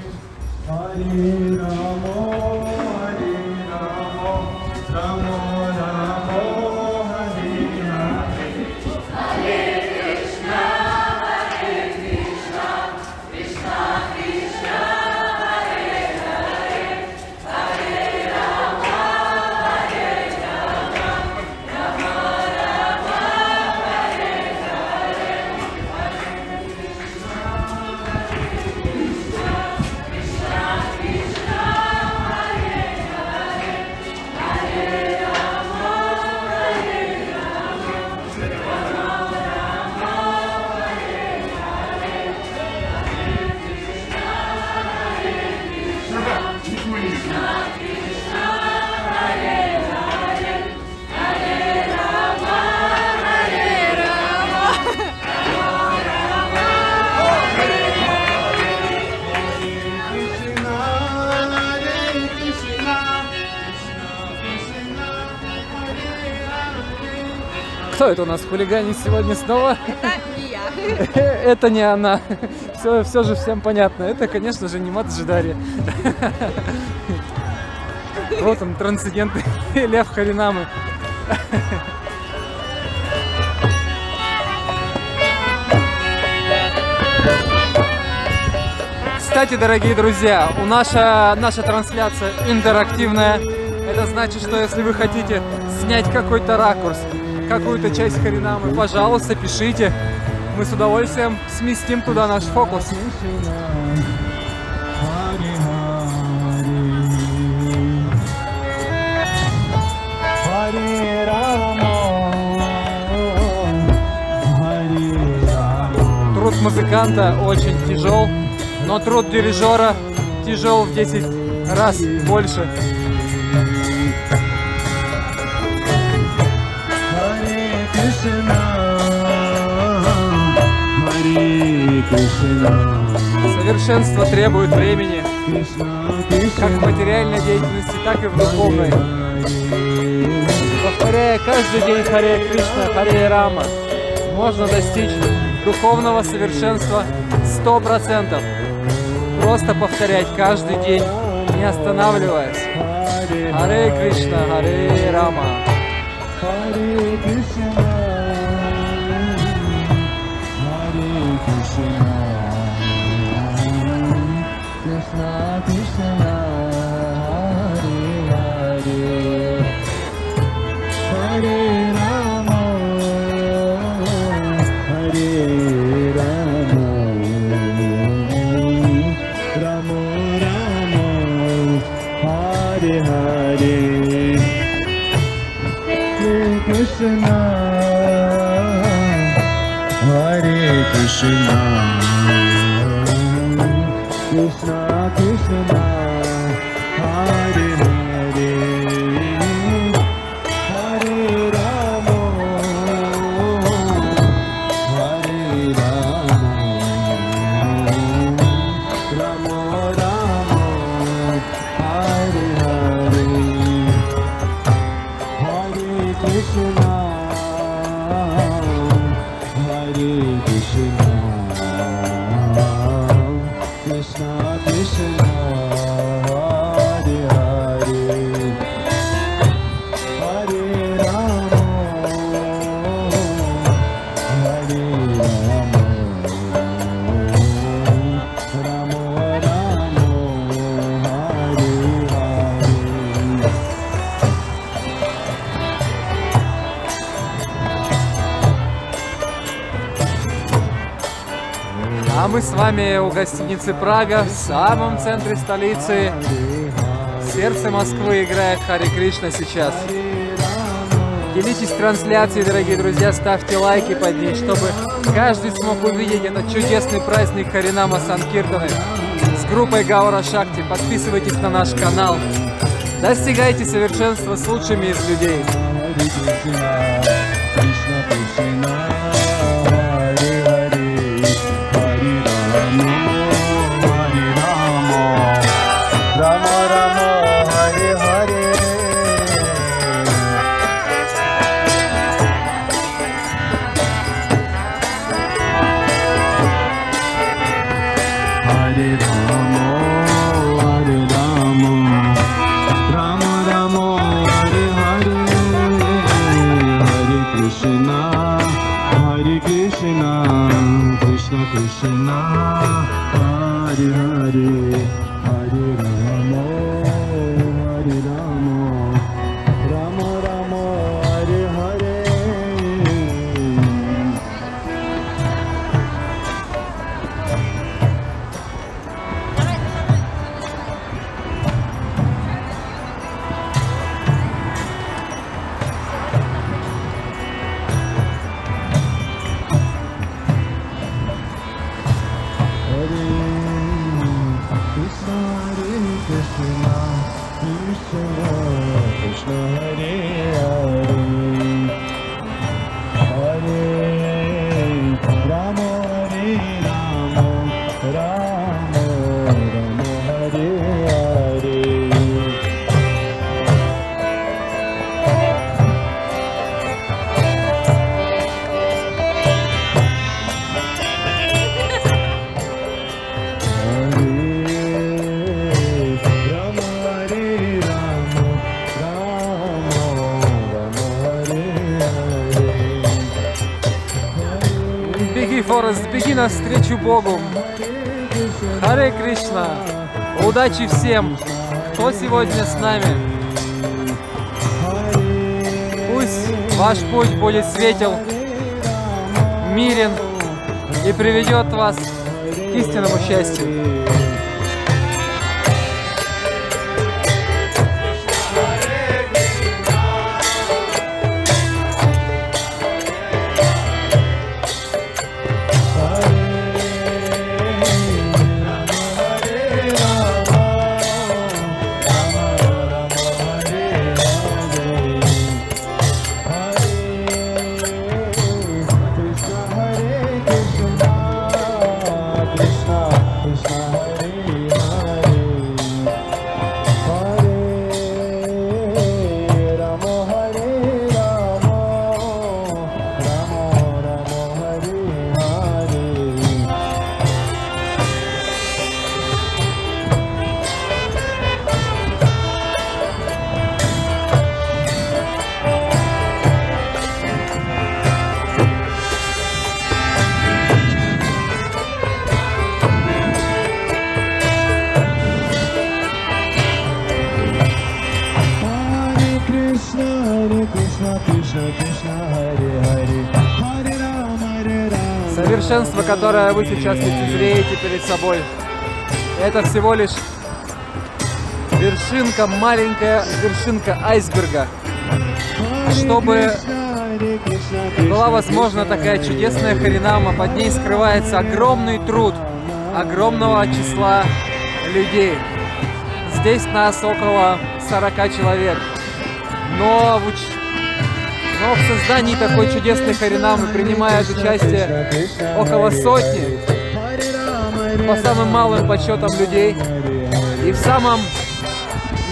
Кто это у нас хулиганит сегодня снова? Это не я. Это не она. Все, все же всем понятно. Это, конечно же, не мат Жидари. Вот он, трансцендентный Лев Харинамы. Кстати, дорогие друзья, у наша, наша трансляция интерактивная. Это значит, что если вы хотите снять какой-то ракурс, какую-то часть Харинамы, пожалуйста, пишите. Мы с удовольствием сместим туда наш фокус. Труд музыканта очень тяжел, но труд дирижера тяжел в 10 раз больше. Совершенство требует времени, как в материальной деятельности, так и в духовной. Повторяя каждый день Харе Кришна, Харе Рама, можно достичь духовного совершенства 100%. Просто повторять каждый день, не останавливаясь. Харе Кришна, Харе Рама. Hare Krishna, у гостиницы Прага, в самом центре столицы. Сердце Москвы играет Хари Кришна сейчас. Делитесь трансляцией, дорогие друзья, ставьте лайки под ней, чтобы каждый смог увидеть этот чудесный праздник Харинама Санкиртаны с группой Гаура Шакти. Подписывайтесь на наш канал. Достигайте совершенства с лучшими из людей. Krishna Krishna, Богу. Харе Кришна. Удачи всем, кто сегодня с нами. Пусть ваш путь будет светел, мирен и приведет вас к истинному счастью. Вы сейчас лицезреете перед собой, это всего лишь вершинка, маленькая вершинка айсберга. Чтобы была возможна такая чудесная харинама, под ней скрывается огромный труд огромного числа людей. Здесь нас около 40 человек. Но в, уч- но в создании такой чудесной харинамы принимают участие около сотни, по самым малым подсчетам людей. И в самом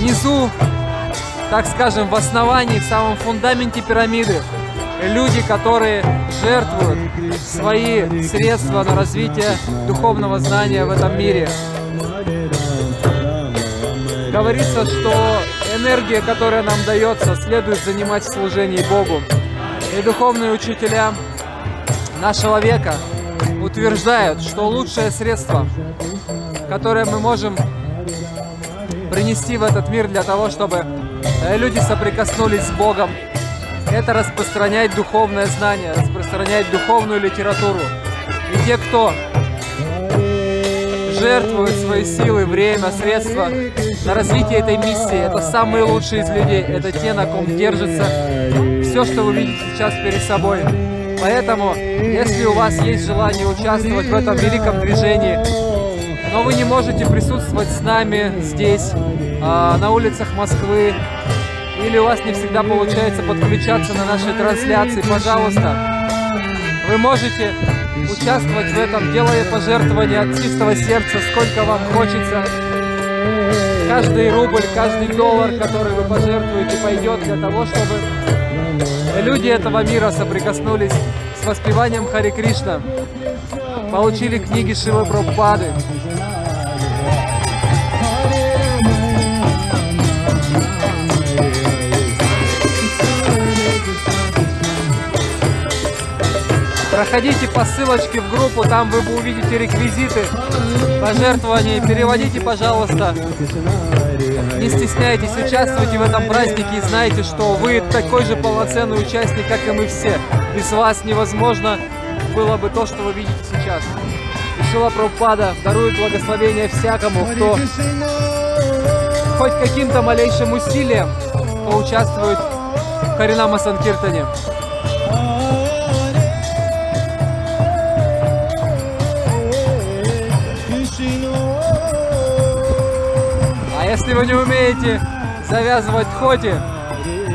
низу, так скажем, в основании, в самом фундаменте пирамиды, люди, которые жертвуют свои средства на развитие духовного знания в этом мире. Говорится, что энергия, которая нам дается, следует занимать в служении Богу. И духовные учителя нашего века утверждают, что лучшее средство, которое мы можем принести в этот мир для того, чтобы э, люди соприкоснулись с Богом, это распространять духовное знание, распространять духовную литературу. И те, кто жертвуют свои силы, время, средства на развитие этой миссии, это самые лучшие из людей, это те, на ком держится все, что вы видите сейчас перед собой. Поэтому, если у вас есть желание участвовать в этом великом движении, но вы не можете присутствовать с нами здесь, а, на улицах Москвы, или у вас не всегда получается подключаться на наши трансляции, пожалуйста, вы можете участвовать в этом, делая пожертвования от чистого сердца, сколько вам хочется. Каждый рубль, каждый доллар, который вы пожертвуете, пойдет для того, чтобы люди этого мира соприкоснулись с воспеванием Хари Кришна, получили книги Шивы Прабхупады, Проходите по ссылочке в группу, там вы увидите реквизиты пожертвований. Переводите, пожалуйста. Не стесняйтесь, участвуйте в этом празднике и знайте, что вы такой же полноценный участник, как и мы все. Без вас невозможно было бы то, что вы видите сейчас. Шила Прабхупада дарует благословение всякому, кто хоть каким-то малейшим усилием поучаствует в Харинама Санкиртане. Если вы не умеете завязывать хоти,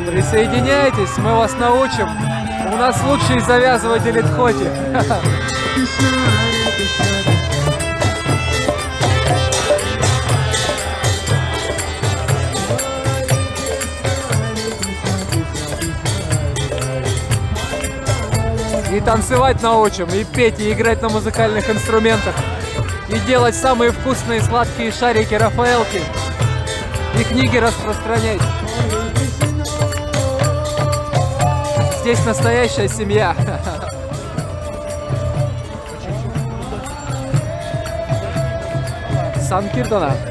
присоединяйтесь, мы вас научим. У нас лучшие завязыватели тхоти. И танцевать научим, и петь, и играть на музыкальных инструментах, и делать самые вкусные сладкие шарики Рафаэлки, и книги распространять. Здесь настоящая семья. Сан Кирдона.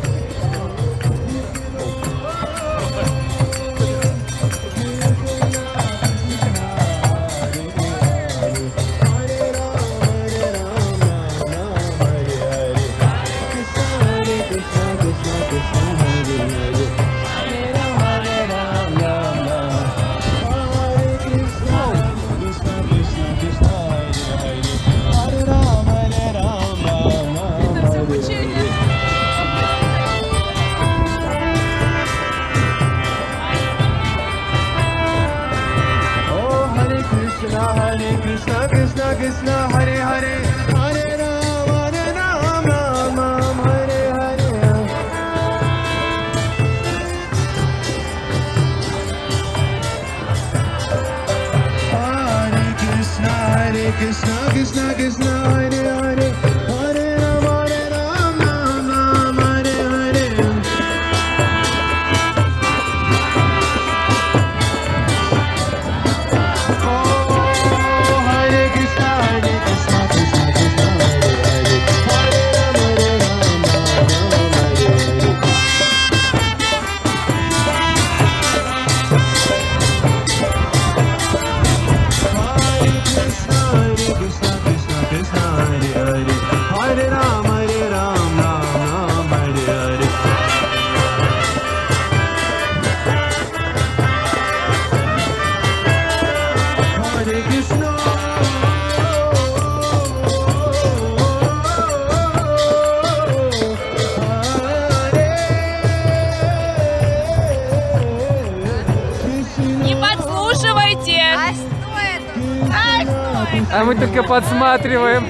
Только подсматриваем.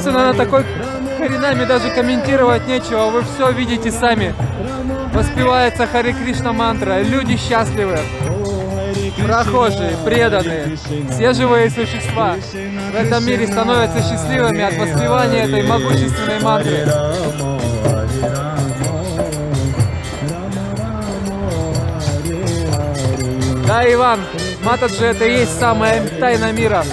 Собственно, на такой хренами даже комментировать нечего. Вы все видите сами. Воспевается Хари Кришна мантра. Люди счастливы. Прохожие, преданные, все живые существа в этом мире становятся счастливыми от воспевания этой могущественной мантры. Да, Иван, Матаджи это и есть самая тайна мира.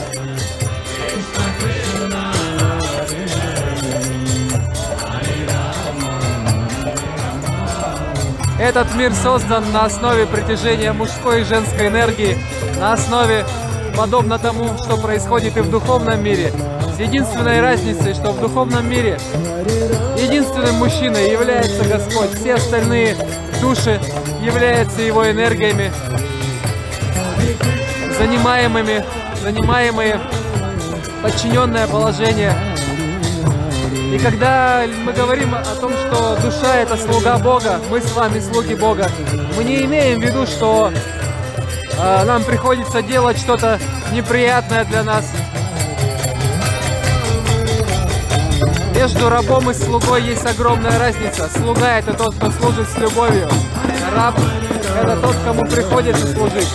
Этот мир создан на основе притяжения мужской и женской энергии, на основе, подобно тому, что происходит и в духовном мире, с единственной разницей, что в духовном мире единственным мужчиной является Господь, все остальные души являются Его энергиями, занимаемыми, занимаемые подчиненное положение. И когда мы говорим о том, что душа это слуга Бога, мы с вами слуги Бога, мы не имеем в виду, что э, нам приходится делать что-то неприятное для нас. Между рабом и слугой есть огромная разница. Слуга это тот, кто служит с любовью. Раб это тот, кому приходится служить.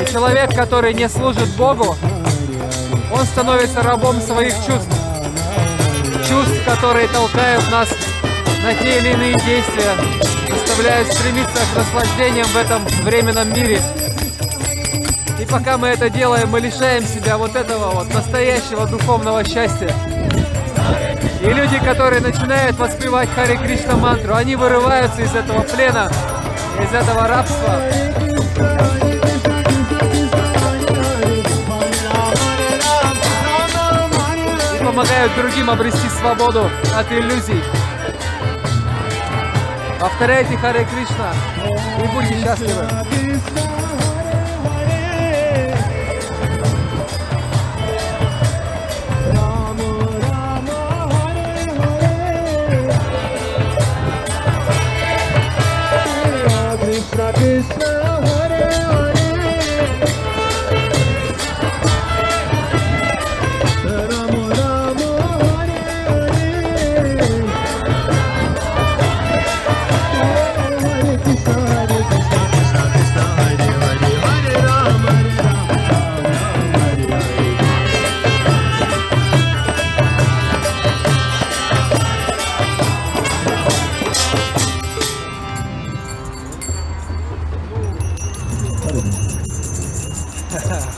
И человек, который не служит Богу, он становится рабом своих чувств которые толкают нас на те или иные действия, заставляют стремиться к наслаждениям в этом временном мире. И пока мы это делаем, мы лишаем себя вот этого вот настоящего духовного счастья. И люди, которые начинают воспевать Хари Кришна мантру, они вырываются из этого плена, из этого рабства. Помогают другим обрести свободу от иллюзий. Повторяйте Харе Кришна и будьте счастливы.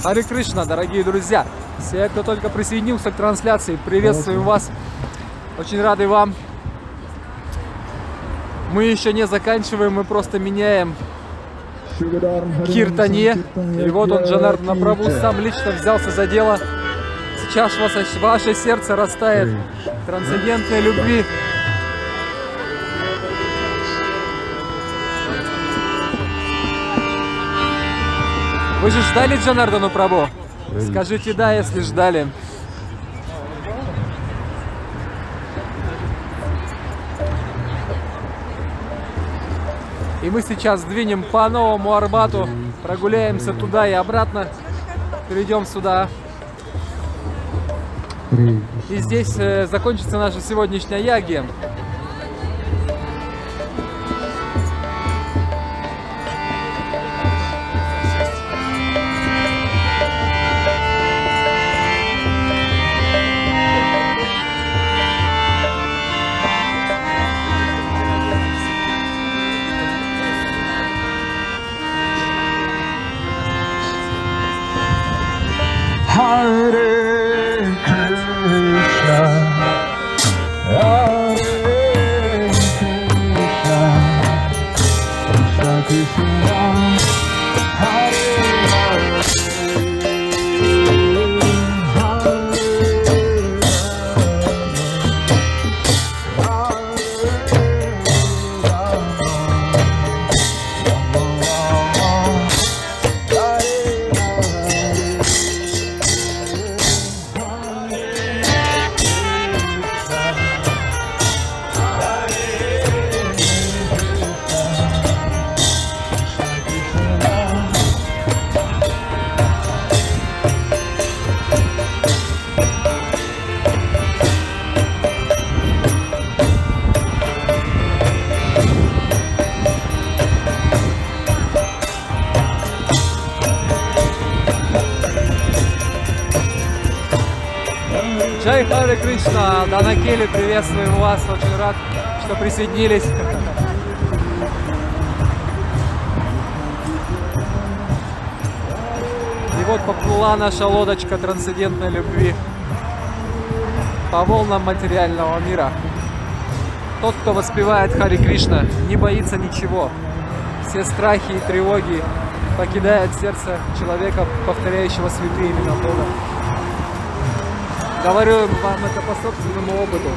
Харе Кришна, дорогие друзья. Все, кто только присоединился к трансляции, приветствуем вас. Очень рады вам. Мы еще не заканчиваем, мы просто меняем Киртане. И вот он, Джанардана Прабhu, сам лично взялся за дело. Сейчас ваше, ваше сердце растает трансцендентной любви. Вы же ждали Джанардану Прабу? Скажите да, если ждали. И мы сейчас двинем по новому Арбату, прогуляемся туда и обратно, перейдем сюда. И здесь э, закончится наша сегодняшняя яги. Данакели, приветствуем вас, очень рад, что присоединились. И вот поплыла наша лодочка трансцендентной любви по волнам материального мира. Тот, кто воспевает Хари Кришна, не боится ничего. Все страхи и тревоги покидают сердце человека, повторяющего святые имена Бога. Говорю вам это по собственному опыту.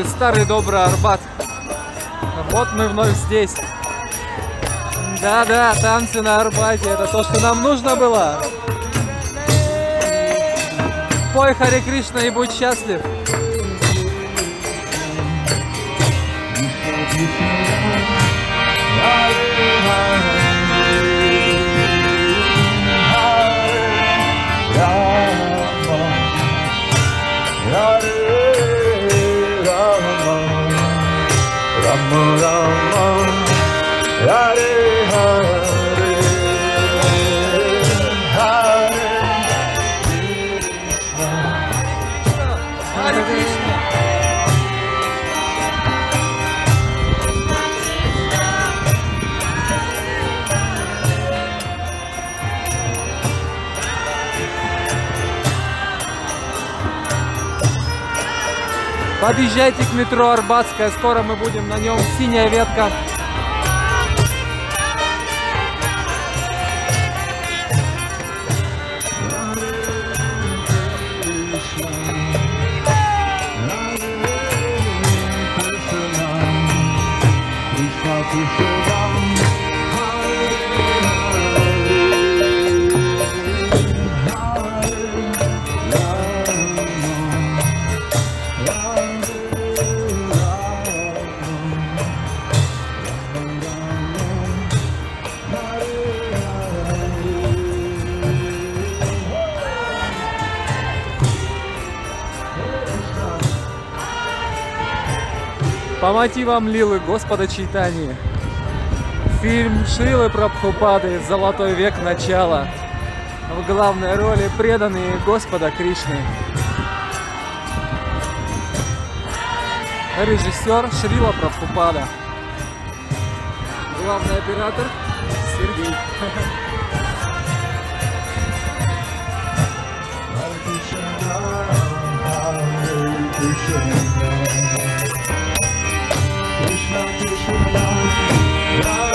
Здравствуй, старый добрый Арбат. Вот мы вновь здесь. Да-да, танцы на Арбате. Это то, что нам нужно было. Пой Харе Кришна и будь счастлив. Rama Подъезжайте к метро Арбатская, скоро мы будем на нем. Синяя ветка. Мотивам Лилы Господа Чайтани. Фильм Шрилы Прабхупады «Золотой век. Начало». В главной роли преданные Господа Кришны. Режиссер Шрила Прабхупада. Главный оператор Сергей. Иногда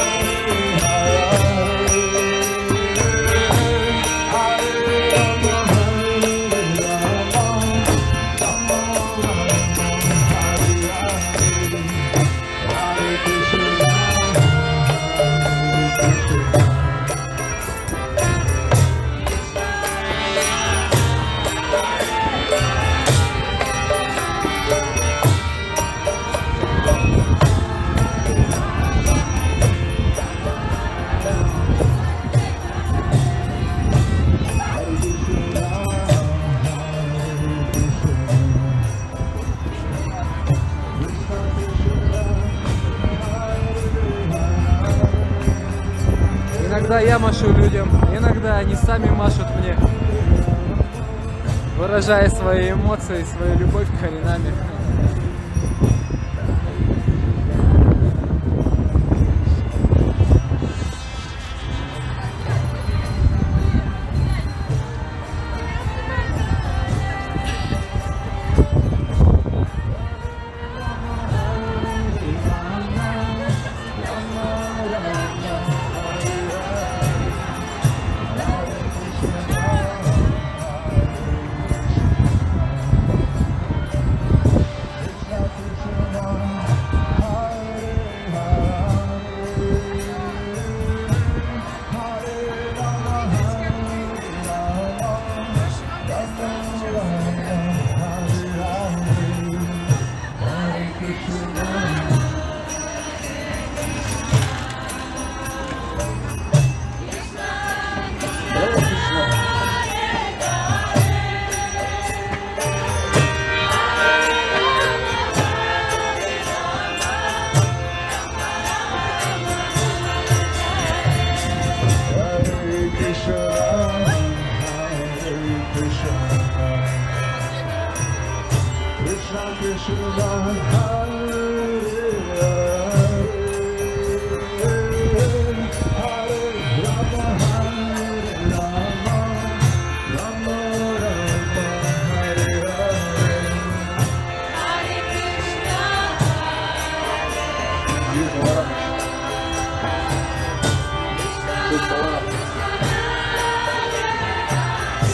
эмоции, свою любовь к Харинаме.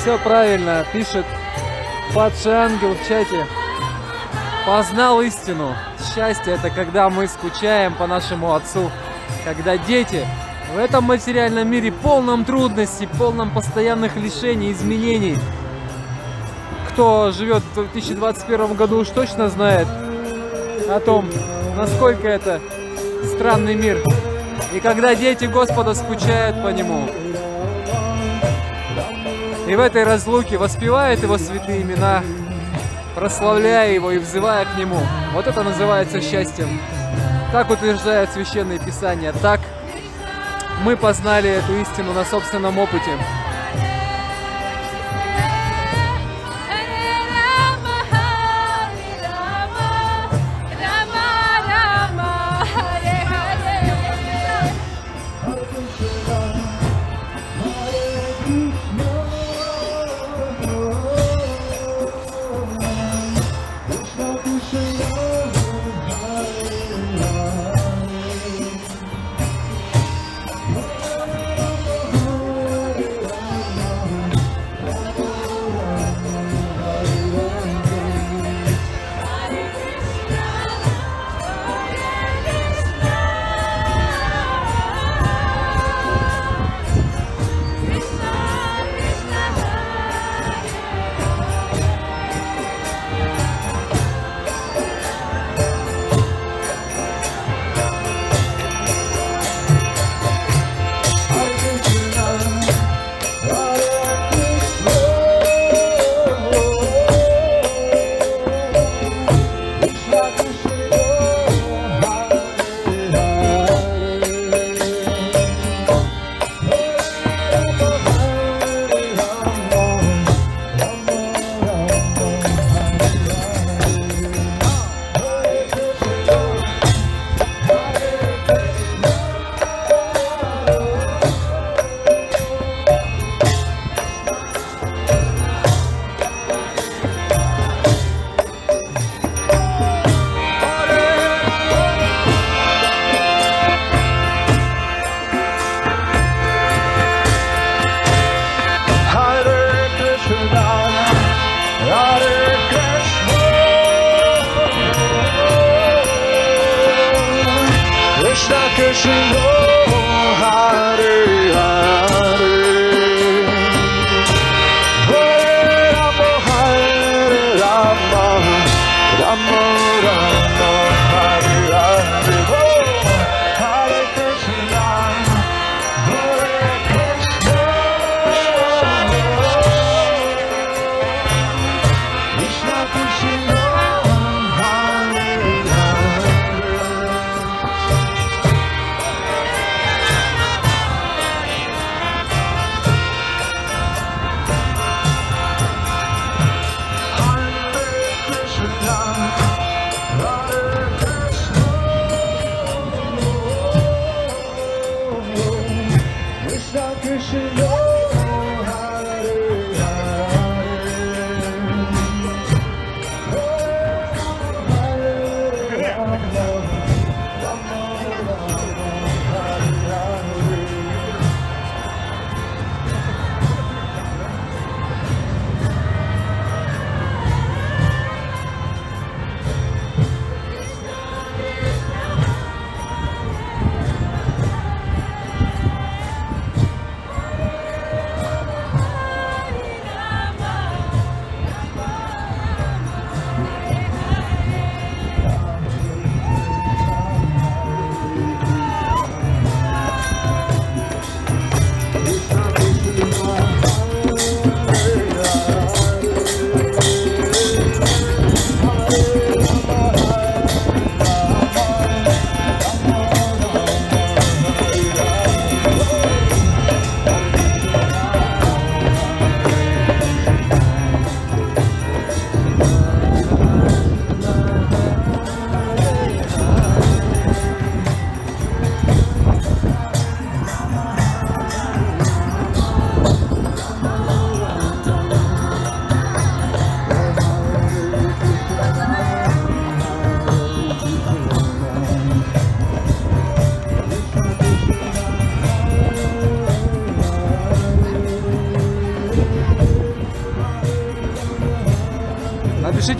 Все правильно, пишет падший ангел в чате. Познал истину. Счастье это когда мы скучаем по нашему отцу. Когда дети в этом материальном мире полном трудностей, полном постоянных лишений, изменений. Кто живет в 2021 году уж точно знает о том, насколько это странный мир. И когда дети Господа скучают по Нему, и в этой разлуке воспевают Его святые имена, прославляя Его и взывая к Нему. Вот это называется счастьем. Так утверждает Священное Писание. Так мы познали эту истину на собственном опыте.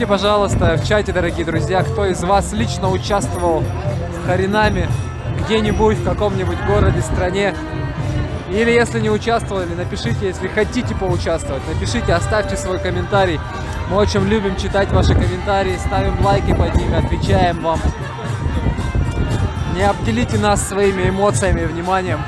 Напишите, пожалуйста, в чате, дорогие друзья, кто из вас лично участвовал в Харинаме где-нибудь в каком-нибудь городе, стране. Или если не участвовали, напишите, если хотите поучаствовать, напишите, оставьте свой комментарий. Мы очень любим читать ваши комментарии, ставим лайки под ними, отвечаем вам. Не обделите нас своими эмоциями и вниманием.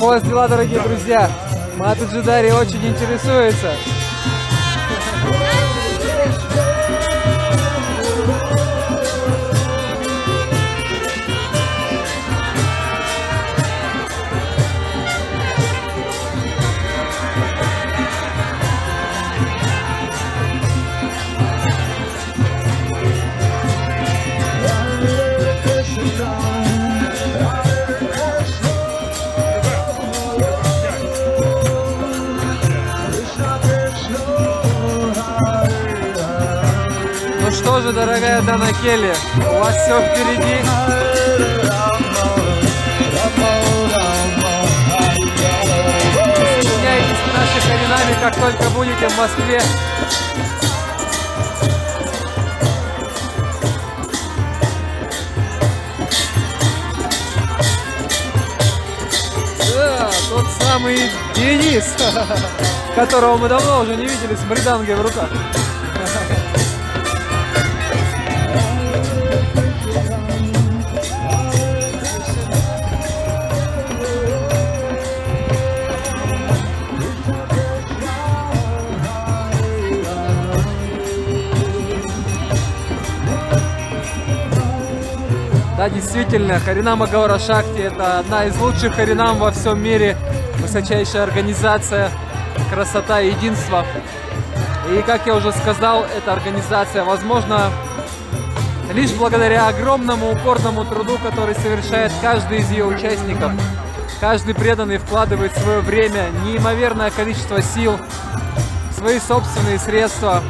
Как у вас дела, дорогие друзья? Мату Джидари очень интересуется. Тоже, дорогая Дана Келли. У вас все впереди. Присоединяйтесь к нашим именами, как только будете в Москве. Да, тот самый Денис, которого мы давно уже не видели с бридангой в руках. Да, действительно, Харинама Гаура Шакти это одна из лучших Харинам во всем мире. Высочайшая организация, красота и единство. И, как я уже сказал, эта организация возможна лишь благодаря огромному упорному труду, который совершает каждый из ее участников. Каждый преданный вкладывает свое время, неимоверное количество сил, свои собственные средства,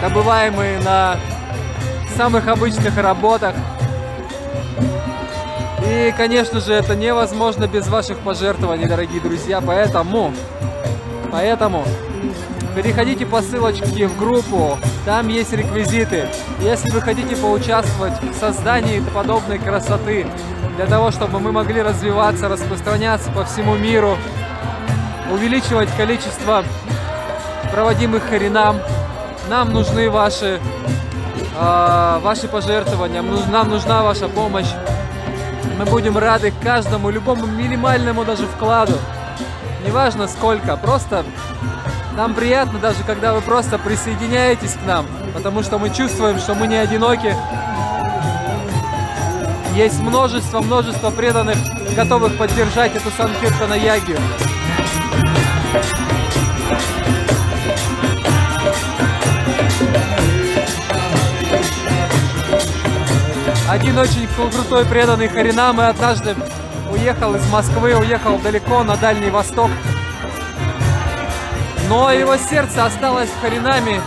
добываемые на самых обычных работах. И, конечно же, это невозможно без ваших пожертвований, дорогие друзья. Поэтому, поэтому переходите по ссылочке в группу, там есть реквизиты. Если вы хотите поучаствовать в создании подобной красоты, для того, чтобы мы могли развиваться, распространяться по всему миру, увеличивать количество проводимых харинам, нам нужны ваши, э, ваши пожертвования, нам нужна ваша помощь. Мы будем рады каждому, любому минимальному даже вкладу. Неважно сколько, просто нам приятно даже, когда вы просто присоединяетесь к нам, потому что мы чувствуем, что мы не одиноки. Есть множество, множество преданных, готовых поддержать эту Санкиртана Ягию. Один очень крутой преданный Харинам и однажды уехал из Москвы, уехал далеко на Дальний Восток. Но его сердце осталось в Харинаме.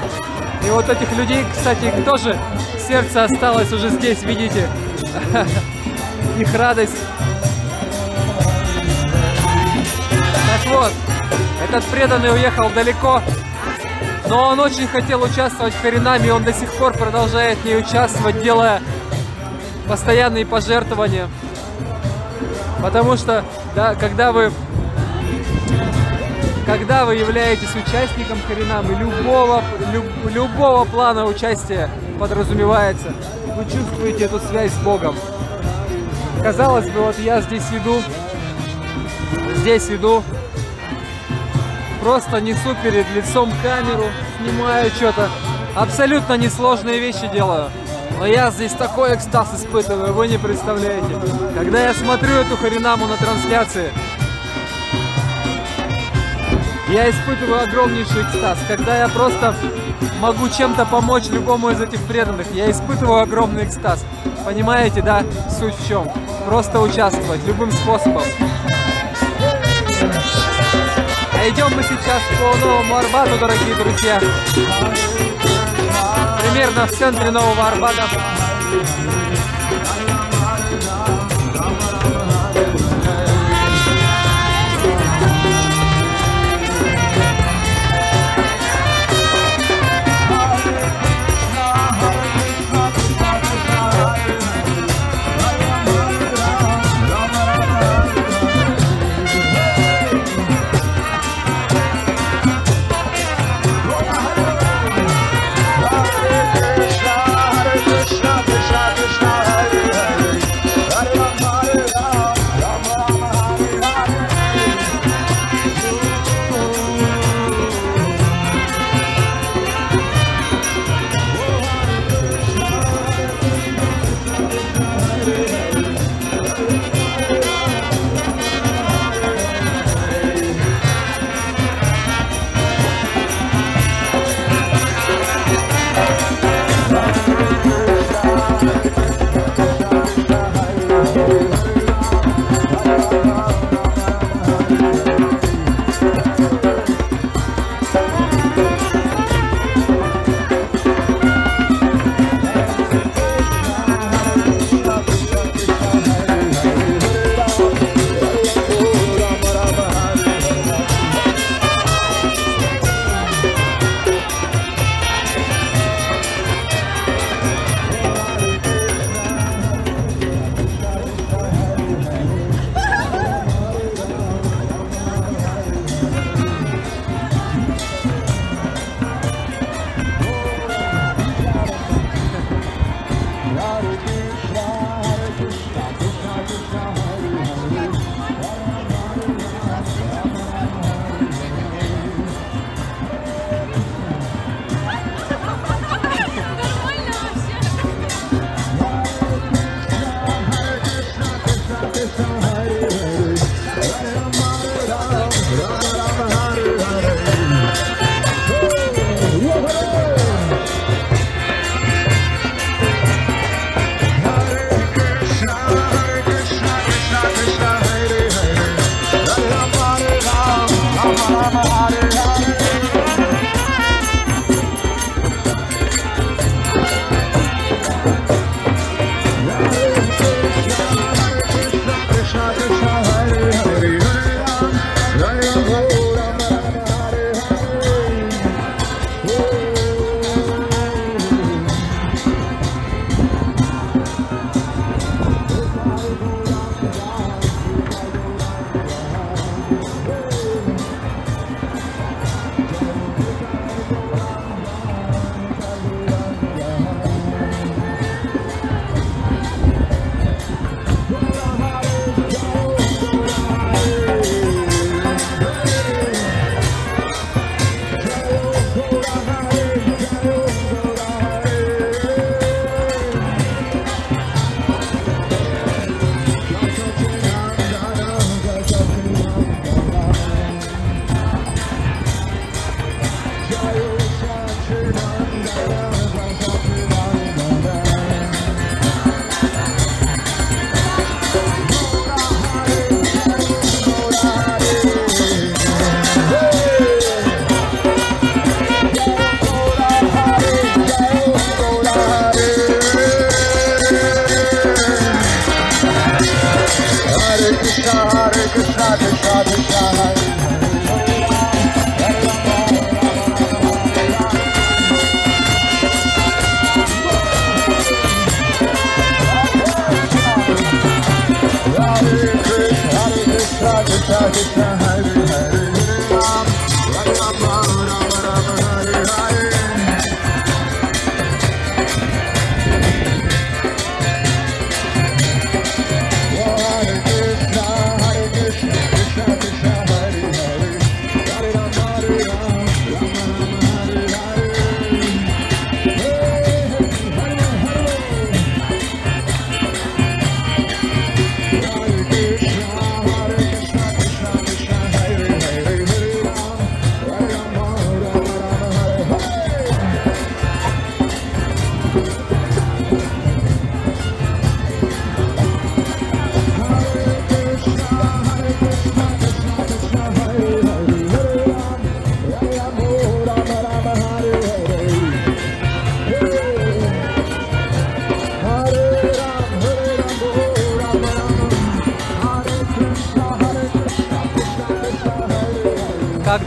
И вот этих людей, кстати, тоже сердце осталось уже здесь, видите? Их радость. Так вот, этот преданный уехал далеко, но он очень хотел участвовать в Харинаме, и он до сих пор продолжает в ней участвовать, делая постоянные пожертвования. Потому что, да, когда вы когда вы являетесь участником Харинамы, любого, люб, любого плана участия подразумевается, вы чувствуете эту связь с Богом. Казалось бы, вот я здесь иду, здесь иду, просто несу перед лицом камеру, снимаю что-то, абсолютно несложные вещи делаю. Но я здесь такой экстаз испытываю, вы не представляете. Когда я смотрю эту Харинаму на трансляции, я испытываю огромнейший экстаз. Когда я просто могу чем-то помочь любому из этих преданных, я испытываю огромный экстаз. Понимаете, да, суть в чем? Просто участвовать любым способом. А идем мы сейчас по Новому Арбату, дорогие друзья. Примерно в центре Нового Арбата.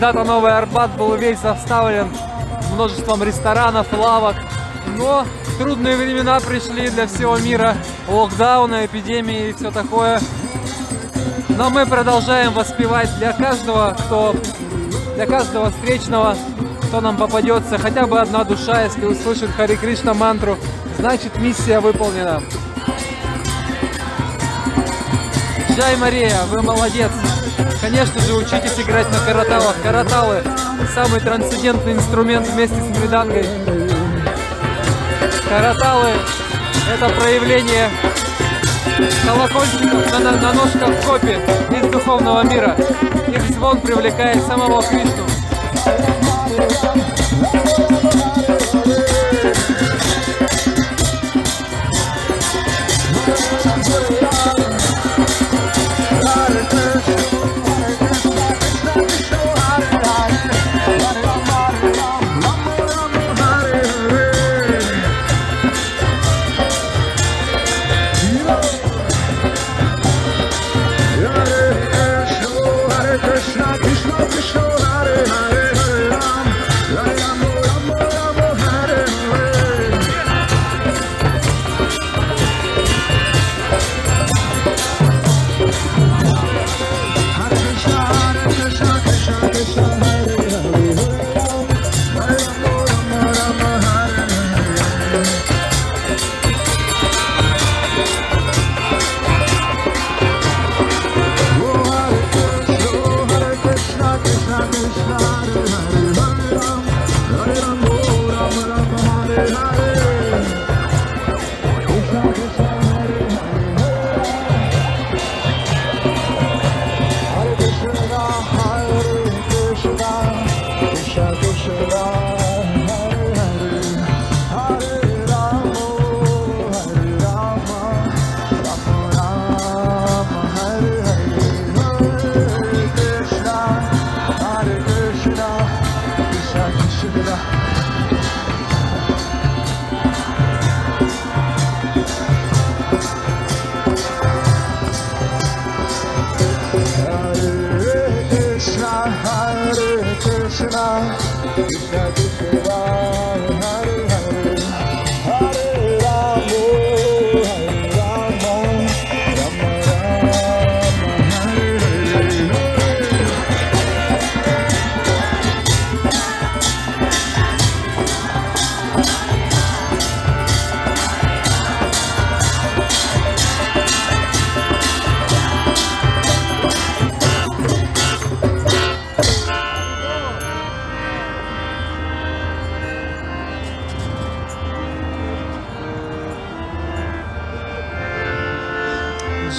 Когда-то Новый Арбат был весь заставлен множеством ресторанов, лавок, но трудные времена пришли для всего мира, локдауны, эпидемии и все такое. Но мы продолжаем воспевать для каждого, кто, для каждого встречного, кто нам попадется, хотя бы одна душа, если услышит Хари Кришна мантру, значит миссия выполнена. Джай Мария, вы молодец! Конечно же, учитесь играть на караталах. Караталы – самый трансцендентный инструмент вместе с мридангой. Караталы – это проявление колокольчиков на, на, на ножках копи из духовного мира. Их звон привлекает самого Кришну.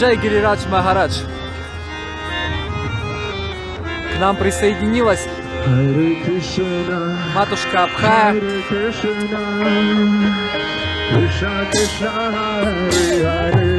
Джай Гирирадж Махарадж. К нам присоединилась матушка Абхая. Krishna Krishna Hare Hare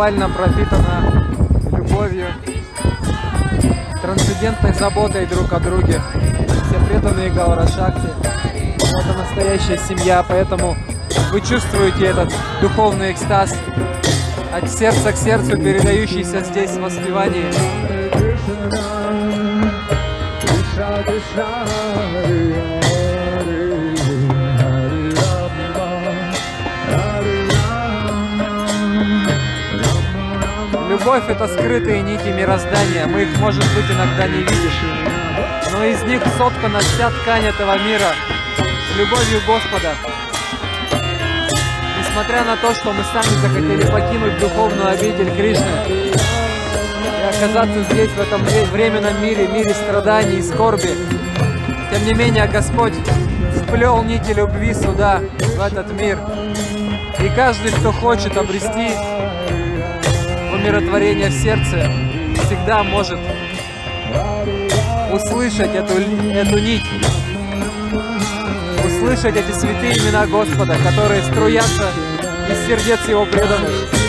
буквально пропитана любовью, трансцендентной заботой друг о друге. Все преданные Гаура Шакти. Это настоящая семья, поэтому вы чувствуете этот духовный экстаз от сердца к сердцу, передающийся здесь в воспевании. Krishna Любовь — это скрытые нити мироздания. Мы их, может быть, иногда не видим. Но из них соткана вся ткань этого мира любовью Господа. Несмотря на то, что мы сами захотели покинуть духовную обитель Кришны и оказаться здесь, в этом вре- временном мире, мире страданий и скорби, тем не менее Господь вплел нити любви сюда, в этот мир. И каждый, кто хочет обрести умиротворение в сердце, всегда может услышать эту, эту нить, услышать эти святые имена Господа, которые струятся из сердец Его преданных.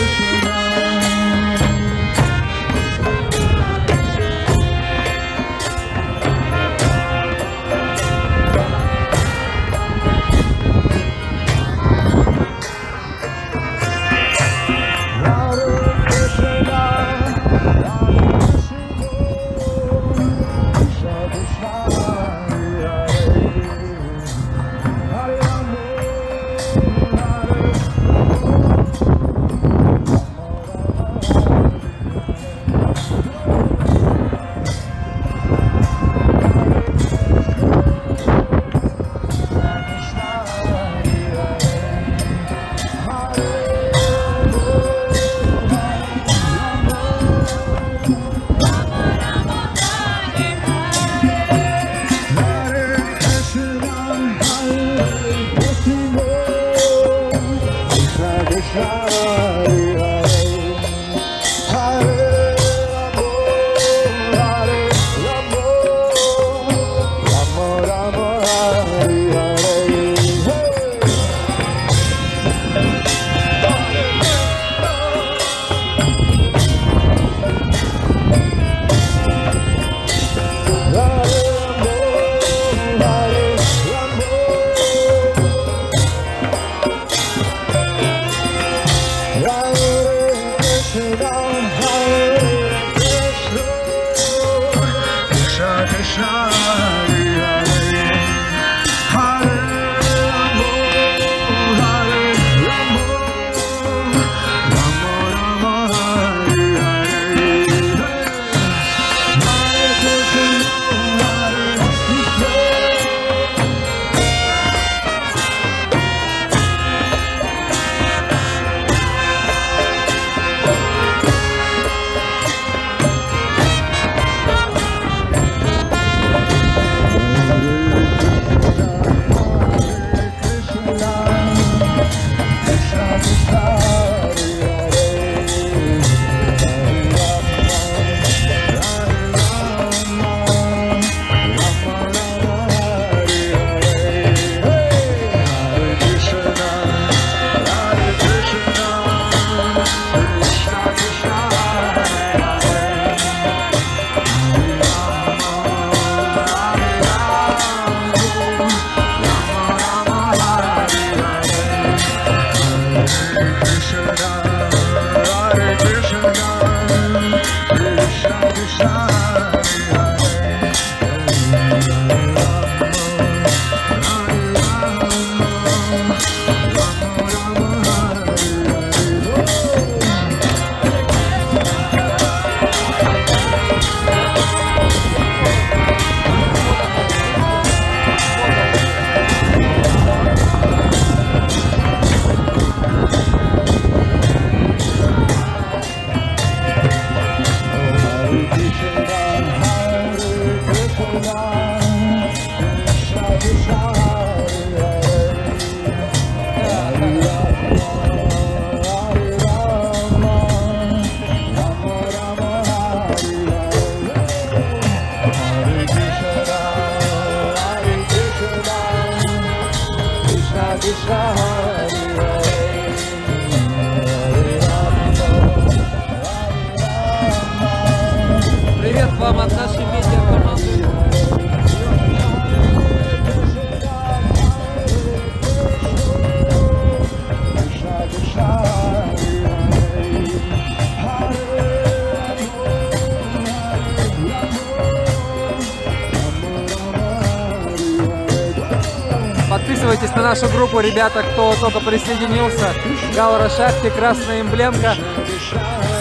Нашу группу, ребята, кто только присоединился. Гаура Шахти, красная эмблемка.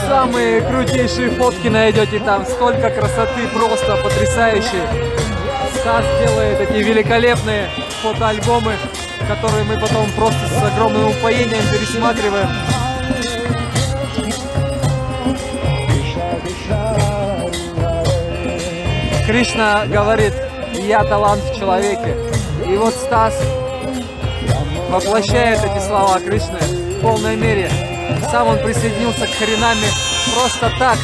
Самые крутейшие фотки найдете там. Столько красоты, просто потрясающие. Стас делает эти великолепные фотоальбомы, которые мы потом просто с огромным упоением пересматриваем. Кришна говорит, я талант в человеке. И вот Стас воплощает эти слова Кришны в полной мере. Сам он присоединился к Харинаме просто так,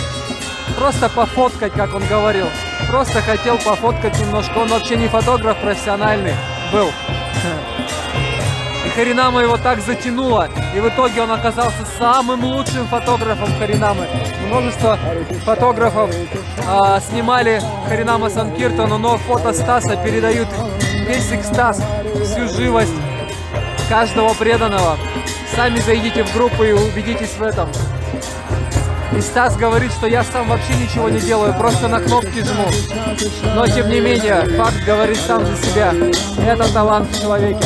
просто пофоткать, как он говорил. Просто хотел пофоткать немножко. Он вообще не фотограф профессиональный был. И Харинама его так затянуло, и в итоге он оказался самым лучшим фотографом Харинамы. Множество фотографов а, снимали Харинама Санкиртану, но фото Стаса передают весь экстаз, всю живость каждого преданного. Сами зайдите в группу и убедитесь в этом. И Стас говорит, что я сам вообще ничего не делаю, просто на кнопки жму. Но тем не менее, факт говорит сам за себя. Это талант в человеке.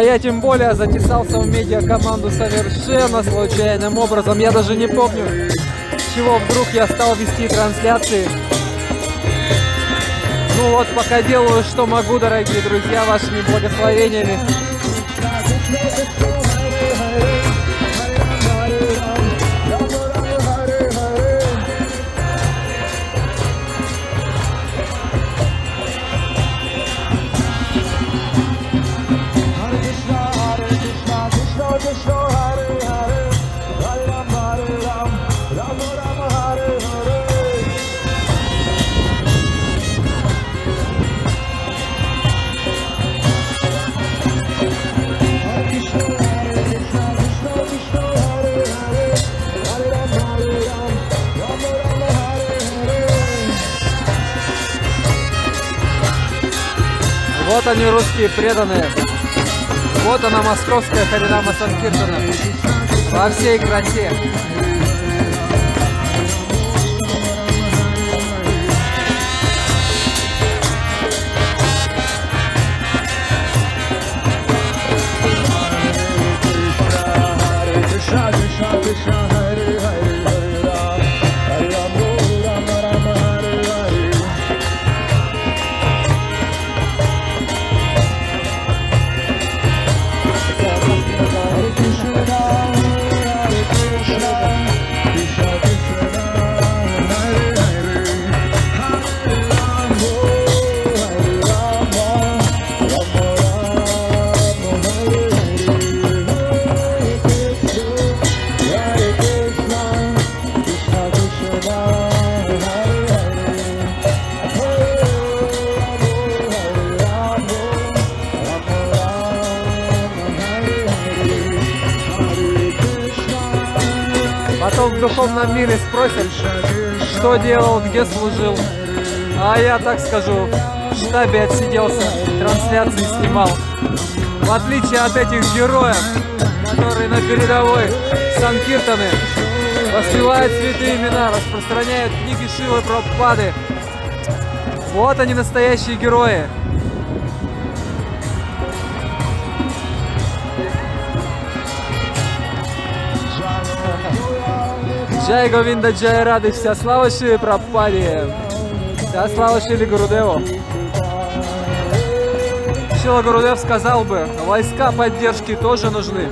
А я тем более затесался в медиакоманду совершенно случайным образом. Я даже не помню, чего вдруг я стал вести трансляции. Ну вот, пока делаю, что могу, дорогие друзья, вашими благословениями. Вот они, русские преданные. Вот она, московская Харинама Санкиртана. Во всей красе. Потом в духовном мире спросят, что делал, где служил. А я так скажу, в штабе отсиделся, трансляции снимал. В отличие от этих героев, которые на передовой Санкиртаны воспевают святые имена, распространяют книги Шилы Прабхупады. Вот они настоящие герои. Джай Говинда Джай Рады, вся слава Шили Прабхупаде. Вся слава Шили Гурудеву. Шила Гурудев сказал бы, войска поддержки тоже нужны.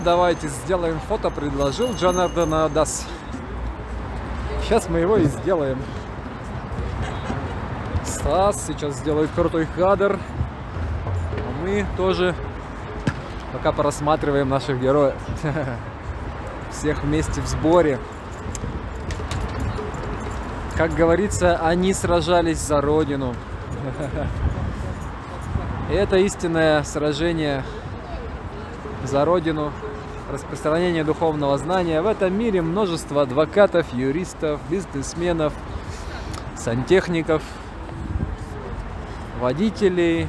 Давайте сделаем фото, предложил Джонардана Дас. Сейчас мы его и сделаем. Стас сейчас сделает крутой кадр. А мы тоже пока просматриваем наших героев. Всех вместе в сборе. Как говорится, они сражались за родину. И это истинное сражение за родину, распространение духовного знания. В этом мире множество адвокатов, юристов, бизнесменов, сантехников, водителей,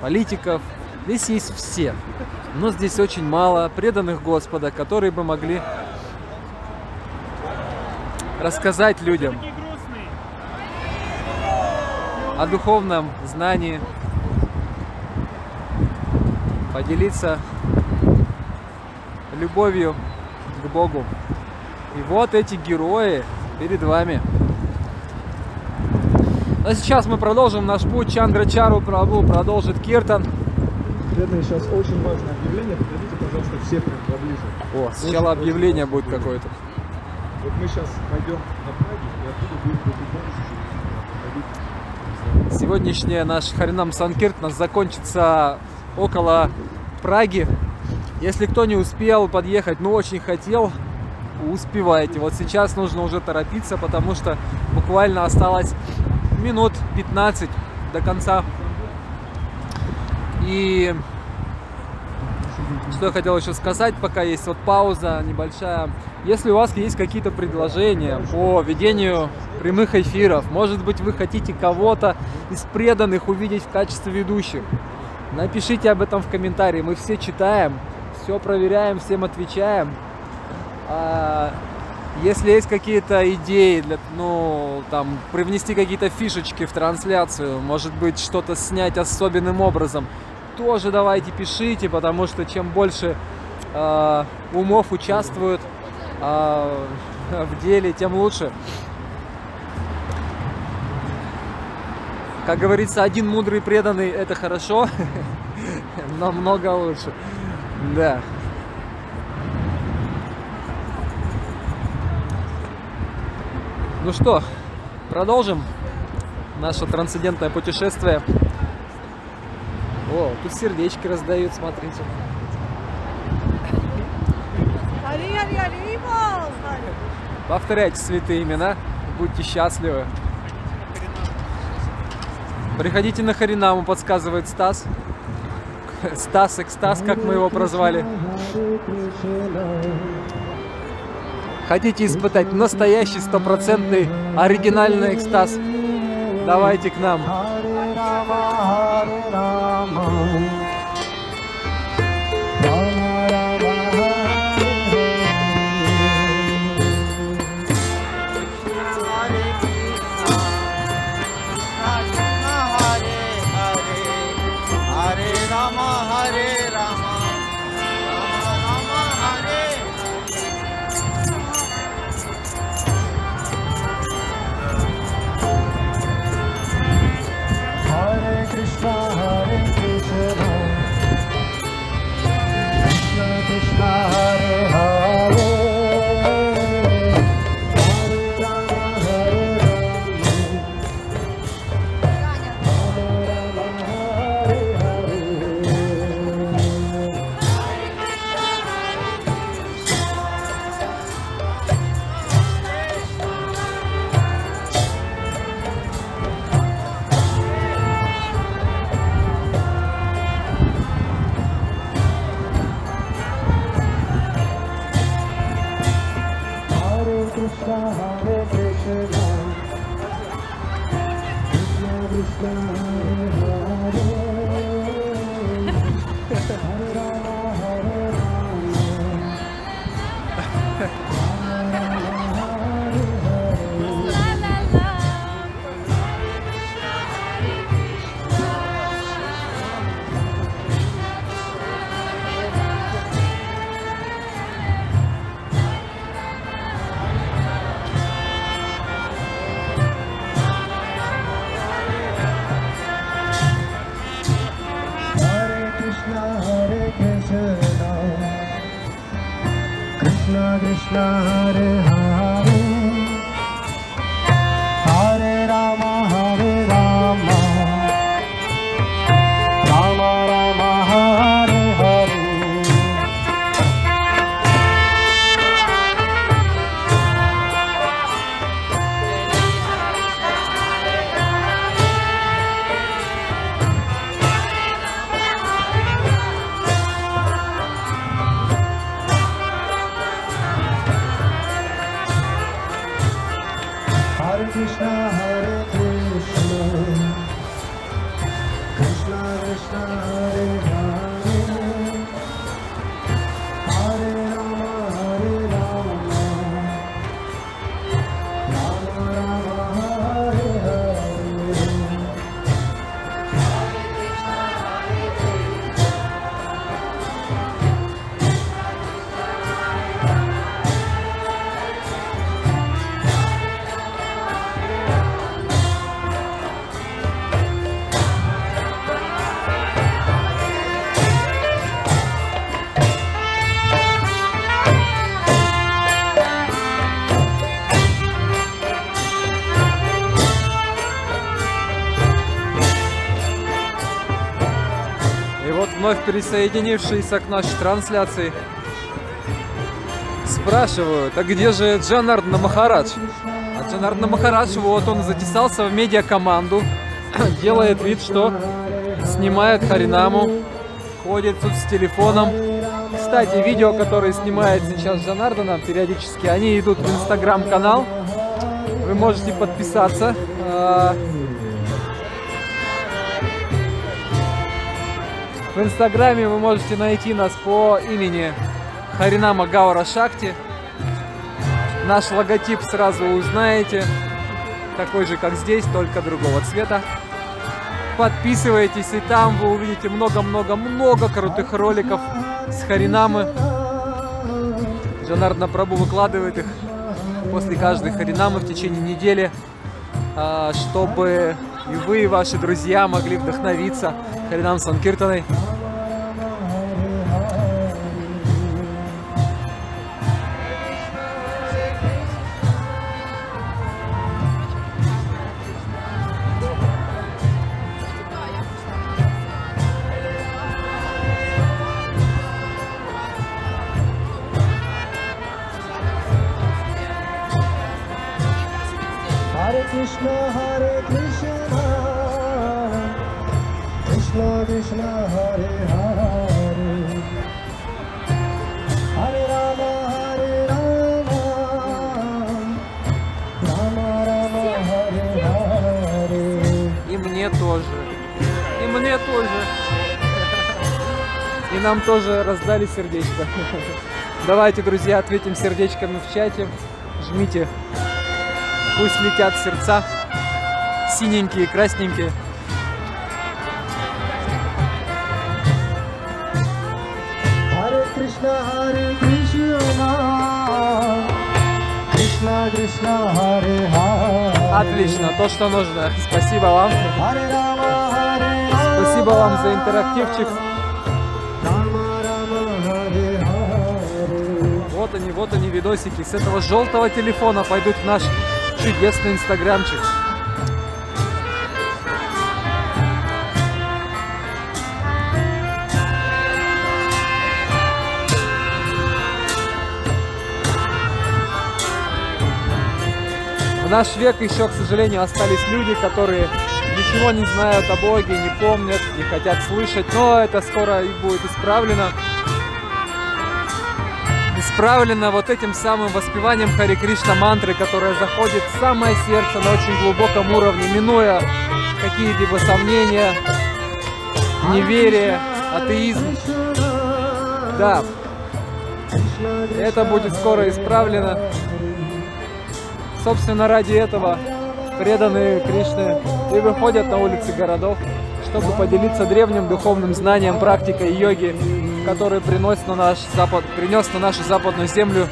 политиков. Здесь есть все. Но здесь очень мало преданных Господа, которые бы могли рассказать людям о духовном знании, поделиться любовью к Богу. И вот эти герои перед вами. А сейчас мы продолжим наш путь. Чандра Чару Прабу продолжит Киртан. Преданные, сейчас очень важное объявление. Подойдите, пожалуйста, все прям поближе. О, сначала объявление будет какое-то. Вот мы сейчас пойдем на Праге, и оттуда будет. Сегодняшний наш Харинам Санкирт нас закончится около Праги. Если кто не успел подъехать, но очень хотел, успевайте. Вот сейчас нужно уже торопиться, потому что буквально осталось минут 15 до конца. И что я хотел еще сказать, пока есть вот пауза небольшая. Если у вас есть какие-то предложения по ведению прямых эфиров, может быть вы хотите кого-то из преданных увидеть в качестве ведущих, напишите об этом в комментарии. Мы все читаем, все проверяем, всем отвечаем. А если есть какие-то идеи для, ну, там, привнести какие-то фишечки в трансляцию, может быть, что-то снять особенным образом, тоже давайте пишите, потому что чем больше э, умов участвуют э, в деле, тем лучше. Как говорится, один мудрый преданный это хорошо, но много лучше. Да. Ну что, продолжим наше трансцендентное путешествие. О, тут сердечки раздают, смотрите. Повторяйте святые имена, будьте счастливы. Приходите на Харинаму, подсказывает Стас. Стас Экстаз, как мы его прозвали. Хотите испытать настоящий стопроцентный оригинальный экстаз? Давайте к нам. Вновь присоединившиеся к нашей трансляции спрашивают, а где же Джанардна Махарадж? А Джанардна Махарадж, вот он затесался в медиакоманду, делает вид, что снимает Харинаму, ходит тут с телефоном. Кстати, видео, которые снимает сейчас Джанардана периодически, они идут в инстаграм-канал. Вы можете подписаться. В инстаграме вы можете найти нас по имени Харинама Гаура Шакти. Наш логотип сразу узнаете. Такой же, как здесь, только другого цвета. Подписывайтесь, и там вы увидите много-много-много крутых роликов с Харинамы. Джанардна Прабу выкладывает их после каждой Харинамы в течение недели, а, чтобы и вы, и ваши друзья могли вдохновиться Харинам Санкиртаной. Тоже раздали сердечко. Давайте, друзья, ответим сердечками в чате. Жмите. Пусть летят сердца. Синенькие, красненькие. Krishna, Hare Krishna, Krishna Krishna, Hare Hare. Отлично, то, что нужно. Спасибо вам. Спасибо вам за интерактивчик. Вот они, вот они видосики. С этого желтого телефона пойдут в наш чудесный инстаграмчик. В наш век еще, к сожалению, остались люди, которые ничего не знают о Боге, не помнят, не хотят слышать, но это скоро и будет исправлено исправлено вот этим самым воспеванием Хари Кришна мантры, которая заходит в самое сердце на очень глубоком уровне, минуя какие-либо сомнения, неверие, атеизм. Да, это будет скоро исправлено. Собственно, ради этого преданные Кришны и выходят на улицы городов, чтобы поделиться древним духовным знанием, практикой йоги, который приносит на наш запад, принес на нашу западную землю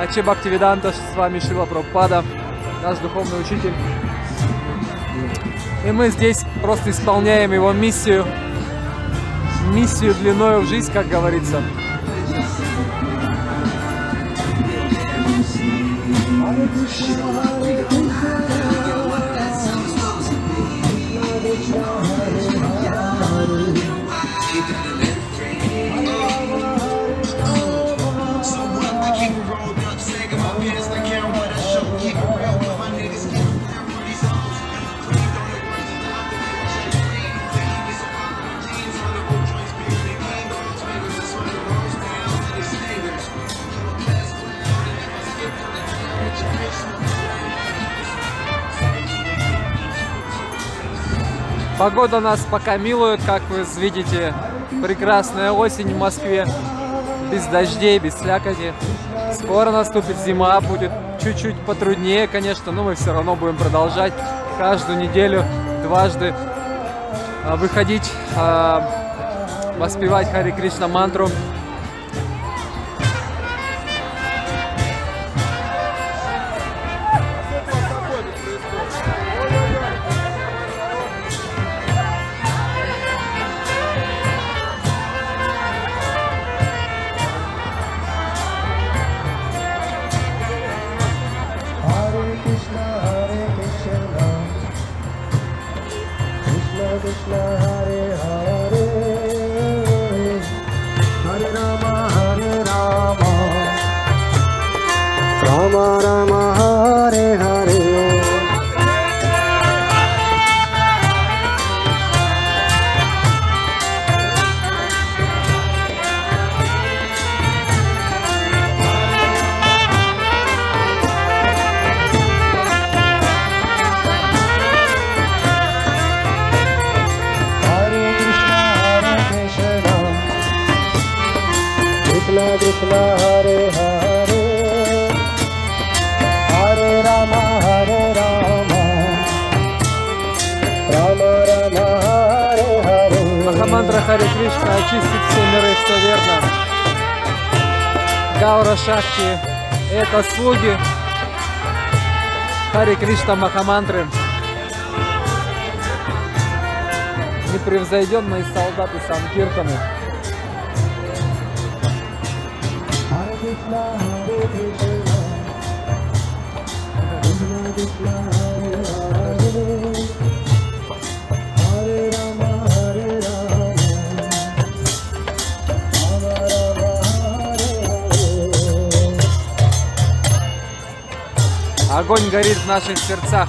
Ачи Бхактивиданта, с вами Шила Прабхупада, наш духовный учитель. И мы здесь просто исполняем его миссию, миссию длиною в жизнь, как говорится. Погода нас пока милует, как вы видите. Прекрасная осень в Москве. Без дождей, без слякоти. Скоро наступит зима, будет чуть-чуть потруднее, конечно, но мы все равно будем продолжать каждую неделю дважды а, выходить, а, воспевать Хари Кришна мантру. Это слуги Хари Кришна Махамантры. Непревзойденные солдаты Санкиртаны. Hare Krishna, Hare Krishna, Krishna Krishna, Огонь горит в наших сердцах.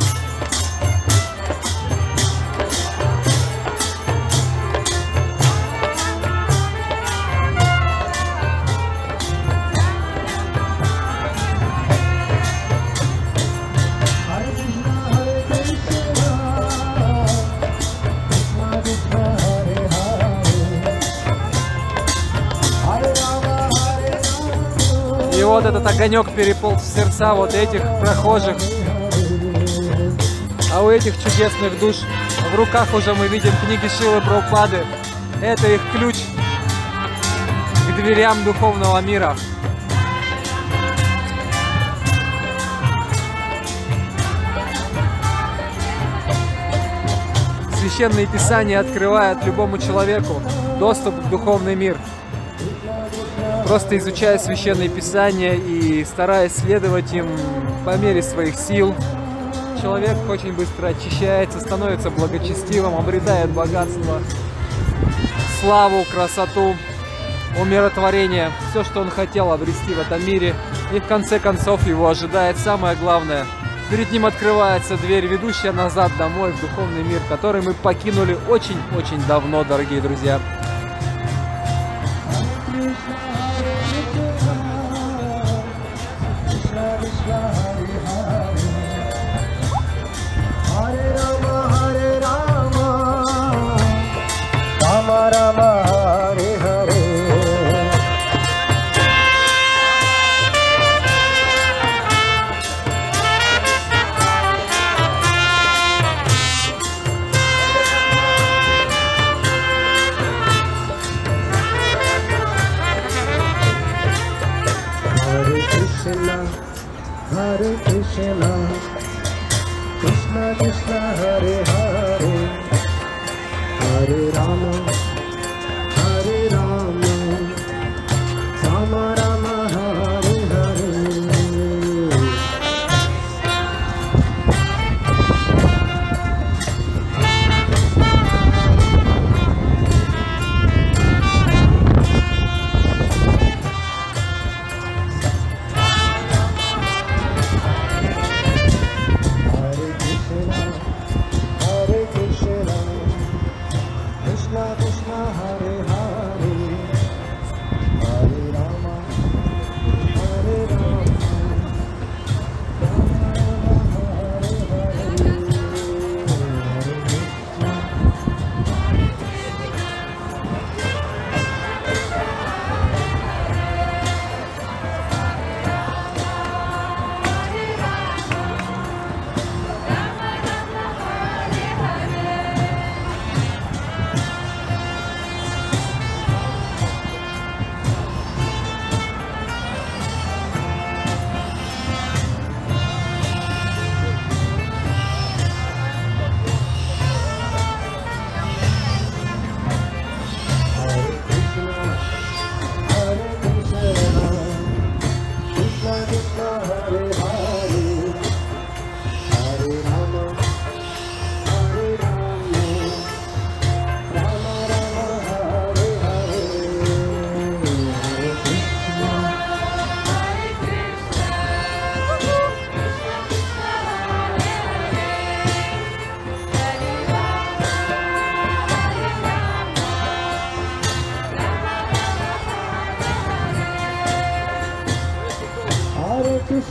Огонек переполз в сердца вот этих прохожих. А у этих чудесных душ в руках уже мы видим книги Шилы Прабхупады. Это их ключ к дверям духовного мира. Священные Писания открывают любому человеку доступ в духовный мир. Просто изучая Священные Писания и стараясь следовать им по мере своих сил, человек очень быстро очищается, становится благочестивым, обретает богатство, славу, красоту, умиротворение, все, что он хотел обрести в этом мире. И в конце концов его ожидает самое главное. Перед ним открывается дверь, ведущая назад домой, в духовный мир, который мы покинули очень-очень давно, дорогие друзья.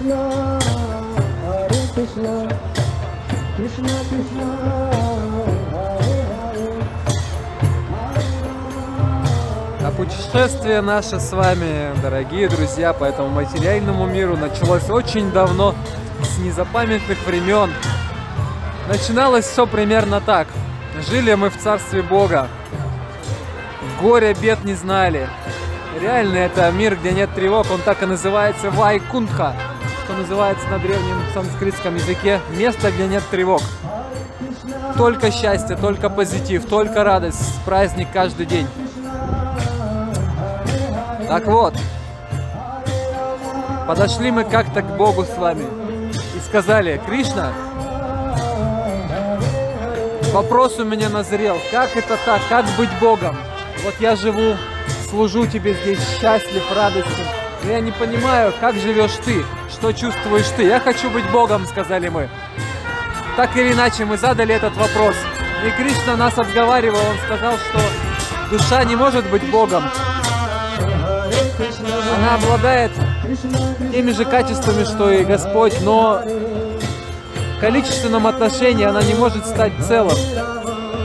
Krishna, Hare Krishna, Krishna Krishna, Hare Hare. А путешествие наше с вами, дорогие друзья, по этому материальному миру началось очень давно, с незапамятных времен. Начиналось все примерно так. Жили мы в царстве Бога. Горя, бед не знали. Реально это мир, где нет тревог, он так и называется Вайкунтха, что называется на древнем санскритском языке место, где нет тревог. Только счастье, только позитив, только радость, праздник каждый день. Так вот, подошли мы как-то к Богу с вами и сказали, Кришна, вопрос у меня назрел, как это так, как быть Богом? Вот я живу, служу тебе здесь, счастлив, радостен, но я не понимаю, как живешь ты, что чувствуешь ты. Я хочу быть Богом, сказали мы. Так или иначе, мы задали этот вопрос. И Кришна нас отговаривал, он сказал, что душа не может быть Богом, она обладает теми же качествами, что и Господь, но в количественном отношении она не может стать целым.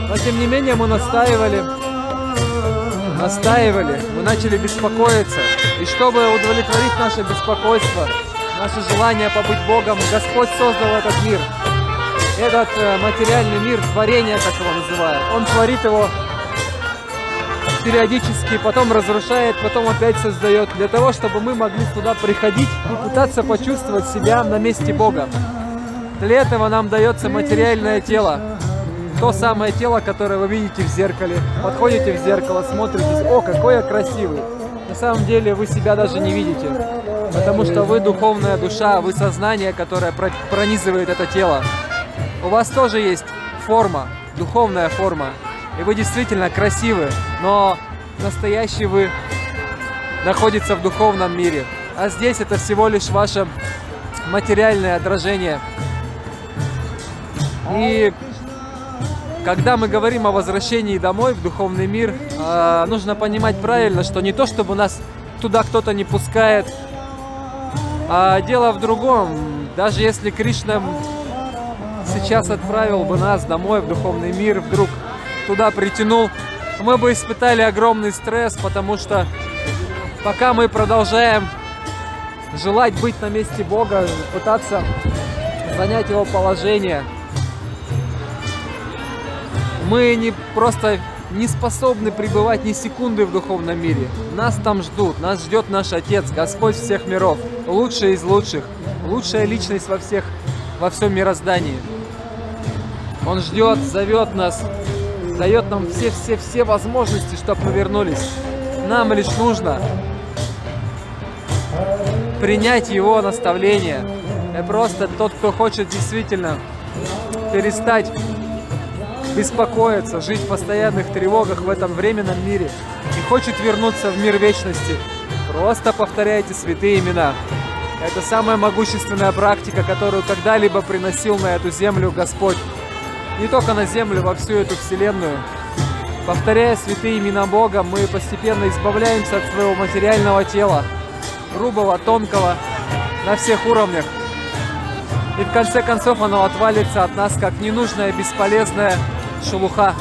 Но тем не менее мы настаивали, настаивали, мы начали беспокоиться. И чтобы удовлетворить наше беспокойство, наше желание побыть Богом, Господь создал этот мир. Этот э, материальный мир, творение, как его называют, Он творит его периодически, потом разрушает, потом опять создает, для того, чтобы мы могли туда приходить и пытаться почувствовать себя на месте Бога. Для этого нам дается материальное тело. То самое тело, которое вы видите в зеркале. Подходите в зеркало, смотритесь, о, какой я красивый. На самом деле вы себя даже не видите. Потому что вы духовная душа, вы сознание, которое про- пронизывает это тело. У вас тоже есть форма, духовная форма. И вы действительно красивы, но настоящий вы находится в духовном мире. А здесь это всего лишь ваше материальное отражение. И когда мы говорим о возвращении домой в духовный мир, а, нужно понимать правильно, что не то, чтобы нас туда кто-то не пускает, а дело в другом. Даже если Кришна сейчас отправил бы нас домой в духовный мир, вдруг туда притянул, мы бы испытали огромный стресс, потому что пока мы продолжаем желать быть на месте Бога, пытаться занять его положение, мы не просто не способны пребывать ни секунды в духовном мире. Нас там ждут, нас ждет наш Отец, Господь всех миров, лучший из лучших, лучшая личность во всех, во всем мироздании. Он ждет, зовет нас, дает нам все-все-все возможности, чтобы мы вернулись. Нам лишь нужно принять его наставление. И просто тот, кто хочет действительно перестать беспокоиться, жить в постоянных тревогах в этом временном мире и хочет вернуться в мир вечности, просто повторяйте святые имена. Это самая могущественная практика, которую когда-либо приносил на эту землю Господь. Не только на землю, во всю эту вселенную. Повторяя святые имена Бога, мы постепенно избавляемся от своего материального тела, грубого, тонкого, на всех уровнях. И в конце концов оно отвалится от нас, как ненужная, бесполезная шелуха.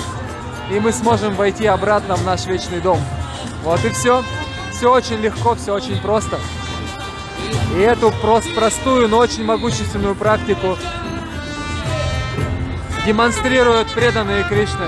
И мы сможем войти обратно в наш вечный дом. Вот и все. Все очень легко, все очень просто. И эту прос- простую, но очень могущественную практику демонстрируют преданные Кришны.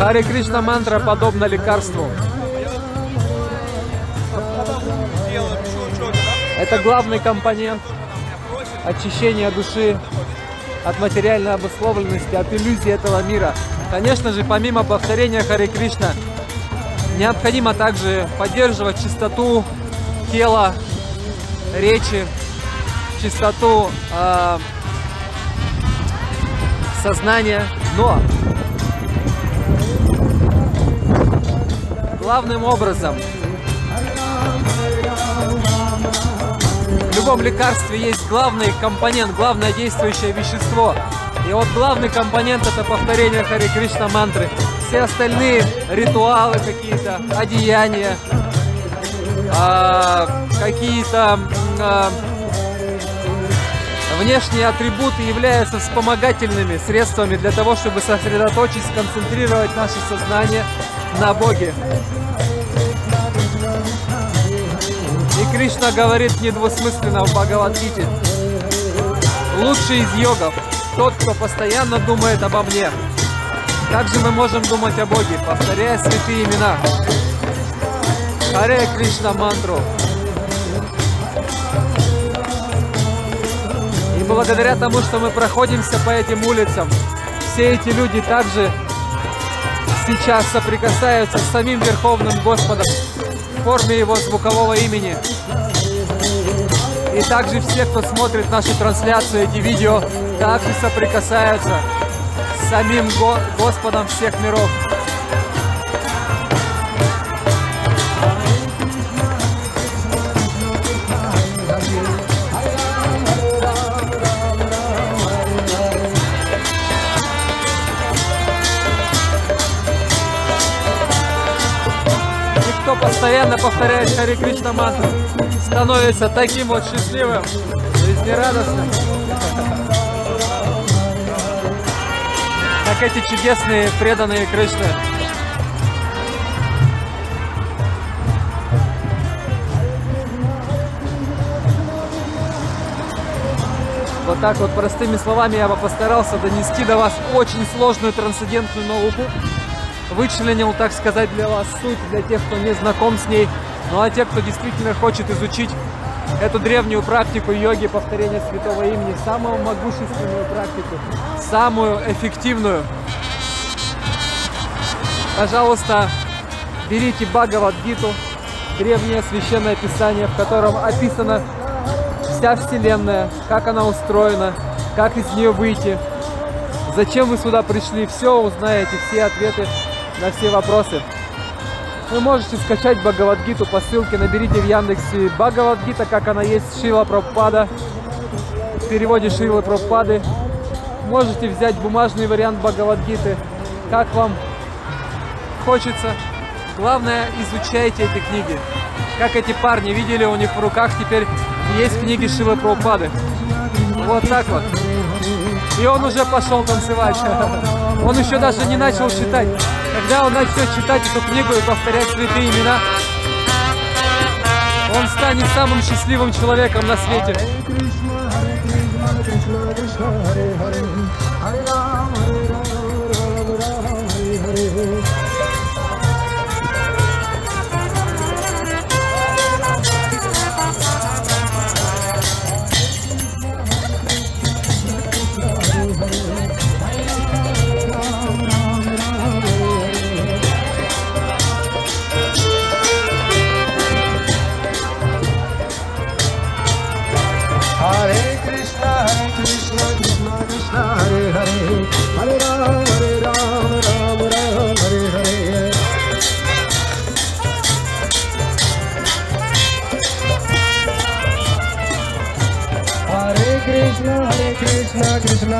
Харе Кришна мантра подобна лекарству. Это главный компонент очищения души от материальной обусловленности, от иллюзии этого мира. Конечно же, помимо повторения Харе Кришна, необходимо также поддерживать чистоту тела, речи, чистоту э, сознания. Но главным образом в любом лекарстве есть главный компонент, главное действующее вещество. И вот главный компонент это повторение Хари Кришна мантры. Все остальные ритуалы какие-то, одеяния, а, какие-то а, внешние атрибуты являются вспомогательными средствами для того, чтобы сосредоточить, сконцентрировать наше сознание на Боге. И Кришна говорит недвусмысленно в Бхагавадгите. Лучший из йогов тот, кто постоянно думает обо мне. Как же мы можем думать о Боге, повторяя святые имена? Харе Кришна мантру. И благодаря тому, что мы проходимся по этим улицам, все эти люди также сейчас соприкасаются с самим Верховным Господом в форме Его звукового имени. И также все, кто смотрит нашу трансляцию, эти видео, также соприкасаются с самим Го- Господом всех миров. Постоянно повторяет Хари Кришна мантру, становится таким вот счастливым, жизнерадостным. Как эти чудесные преданные Кришны. Вот так вот простыми словами я бы постарался донести до вас очень сложную трансцендентную науку. Вычленил, так сказать, для вас суть, для тех, кто не знаком с ней. Ну а те, кто действительно хочет изучить эту древнюю практику йоги, повторения святого имени, самую могущественную практику, самую эффективную, пожалуйста, берите Бхагавадгиту, древнее священное писание, в котором описана вся Вселенная, как она устроена, как из нее выйти, зачем вы сюда пришли, все узнаете, все ответы на все вопросы. Вы можете скачать Бхагавадгиту по ссылке, наберите в Яндексе Бхагавадгита, как она есть, Шила Прабхупада, в переводе Шилы Прабхупады. Можете взять бумажный вариант Бхагавадгиты, как вам хочется. Главное, изучайте эти книги. Как эти парни видели, у них в руках теперь есть книги Шилы Прабхупады. Вот так вот. И он уже пошел танцевать. Он еще даже не начал читать. Когда он начнет читать эту книгу и повторять святые имена, он станет самым счастливым человеком на свете.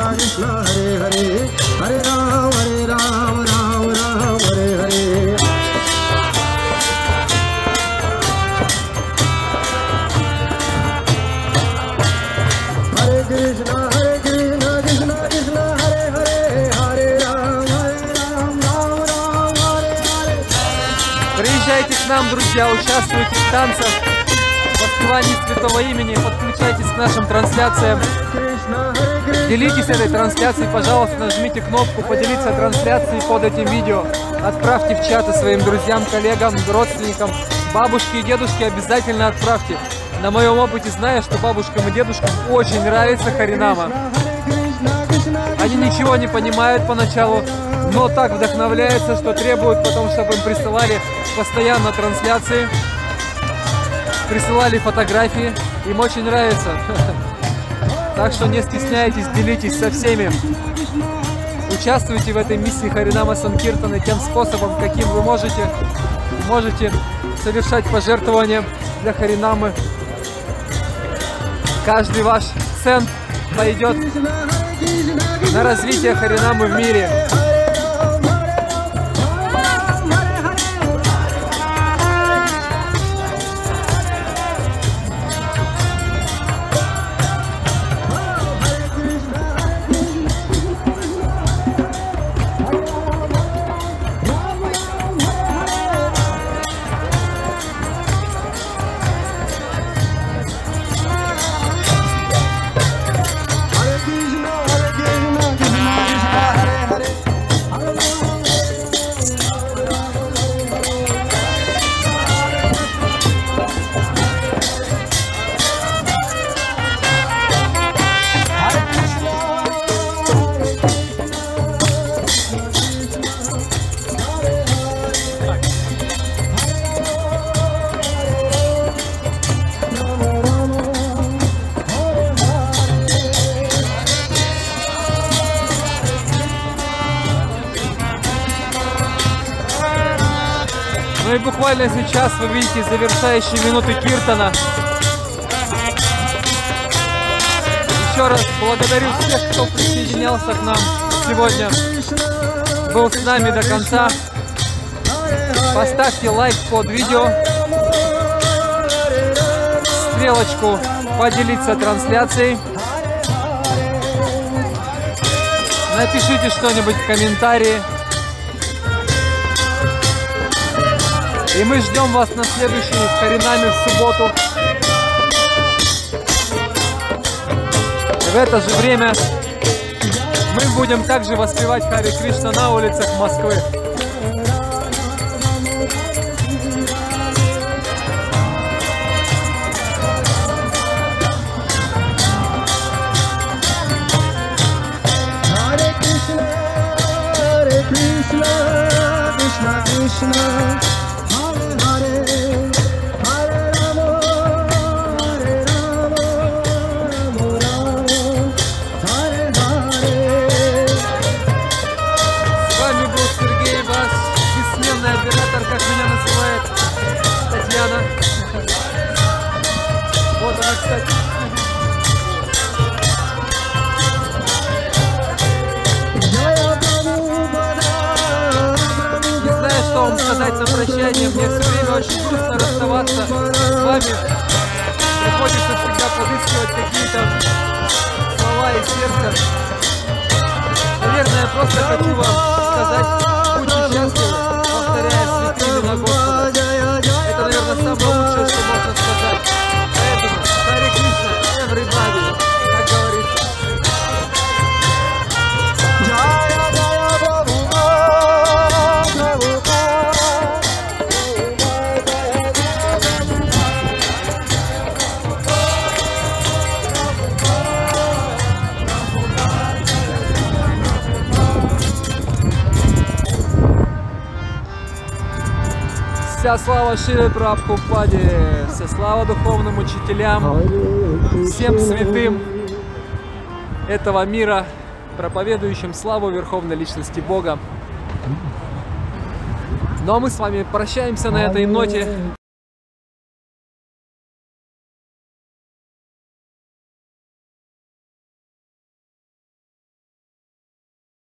कृष्ण कृष्ण हरे हरे हरे राम Hare राम राम राम हरे हरे। Hare कृष्ण Hare कृष्ण कृष्ण कृष्ण हरे हरे हरे राम Hare राम राम राम Hare Приезжайте к нам, друзья, участвуйте в танцах. В Святого имени, подключайтесь к нашим трансляциям. Делитесь этой трансляцией, пожалуйста, нажмите кнопку «Поделиться трансляцией» под этим видео. Отправьте в чаты своим друзьям, коллегам, родственникам, бабушке и дедушке обязательно отправьте. На моем опыте знаю, что бабушкам и дедушкам очень нравится Харинама. Они ничего не понимают поначалу, но так вдохновляются, что требуют потом, чтобы им присылали постоянно трансляции, присылали фотографии. Им очень нравится. Так что не стесняйтесь, делитесь со всеми. Участвуйте в этой миссии Харинама Санкиртана тем способом, каким вы можете. Можете совершать пожертвования для Харинамы. Каждый ваш цент пойдет на развитие Харинамы в мире. Сейчас вы видите завершающие минуты Киртона. Еще раз благодарю всех, кто присоединялся к нам сегодня, был с нами до конца. Поставьте лайк под видео, стрелочку поделиться трансляцией. Напишите что-нибудь в комментарии. И мы ждем вас на следующей Харинаме в субботу. В это же время мы будем также воспевать Хари Кришна на улицах Москвы. Krishna, Krishna, Krishna сказать на прощание. Мне все время очень грустно расставаться с вами. Приходится всегда подыскивать какие-то слова из сердца. Наверное, я просто хочу вам сказать, будьте счастливы, повторяя святые имена Господа. Вся слава Шиле Прабхупаде, вся слава духовным учителям, всем святым этого мира, проповедующим славу Верховной Личности Бога. Ну а мы с вами прощаемся на этой ноте.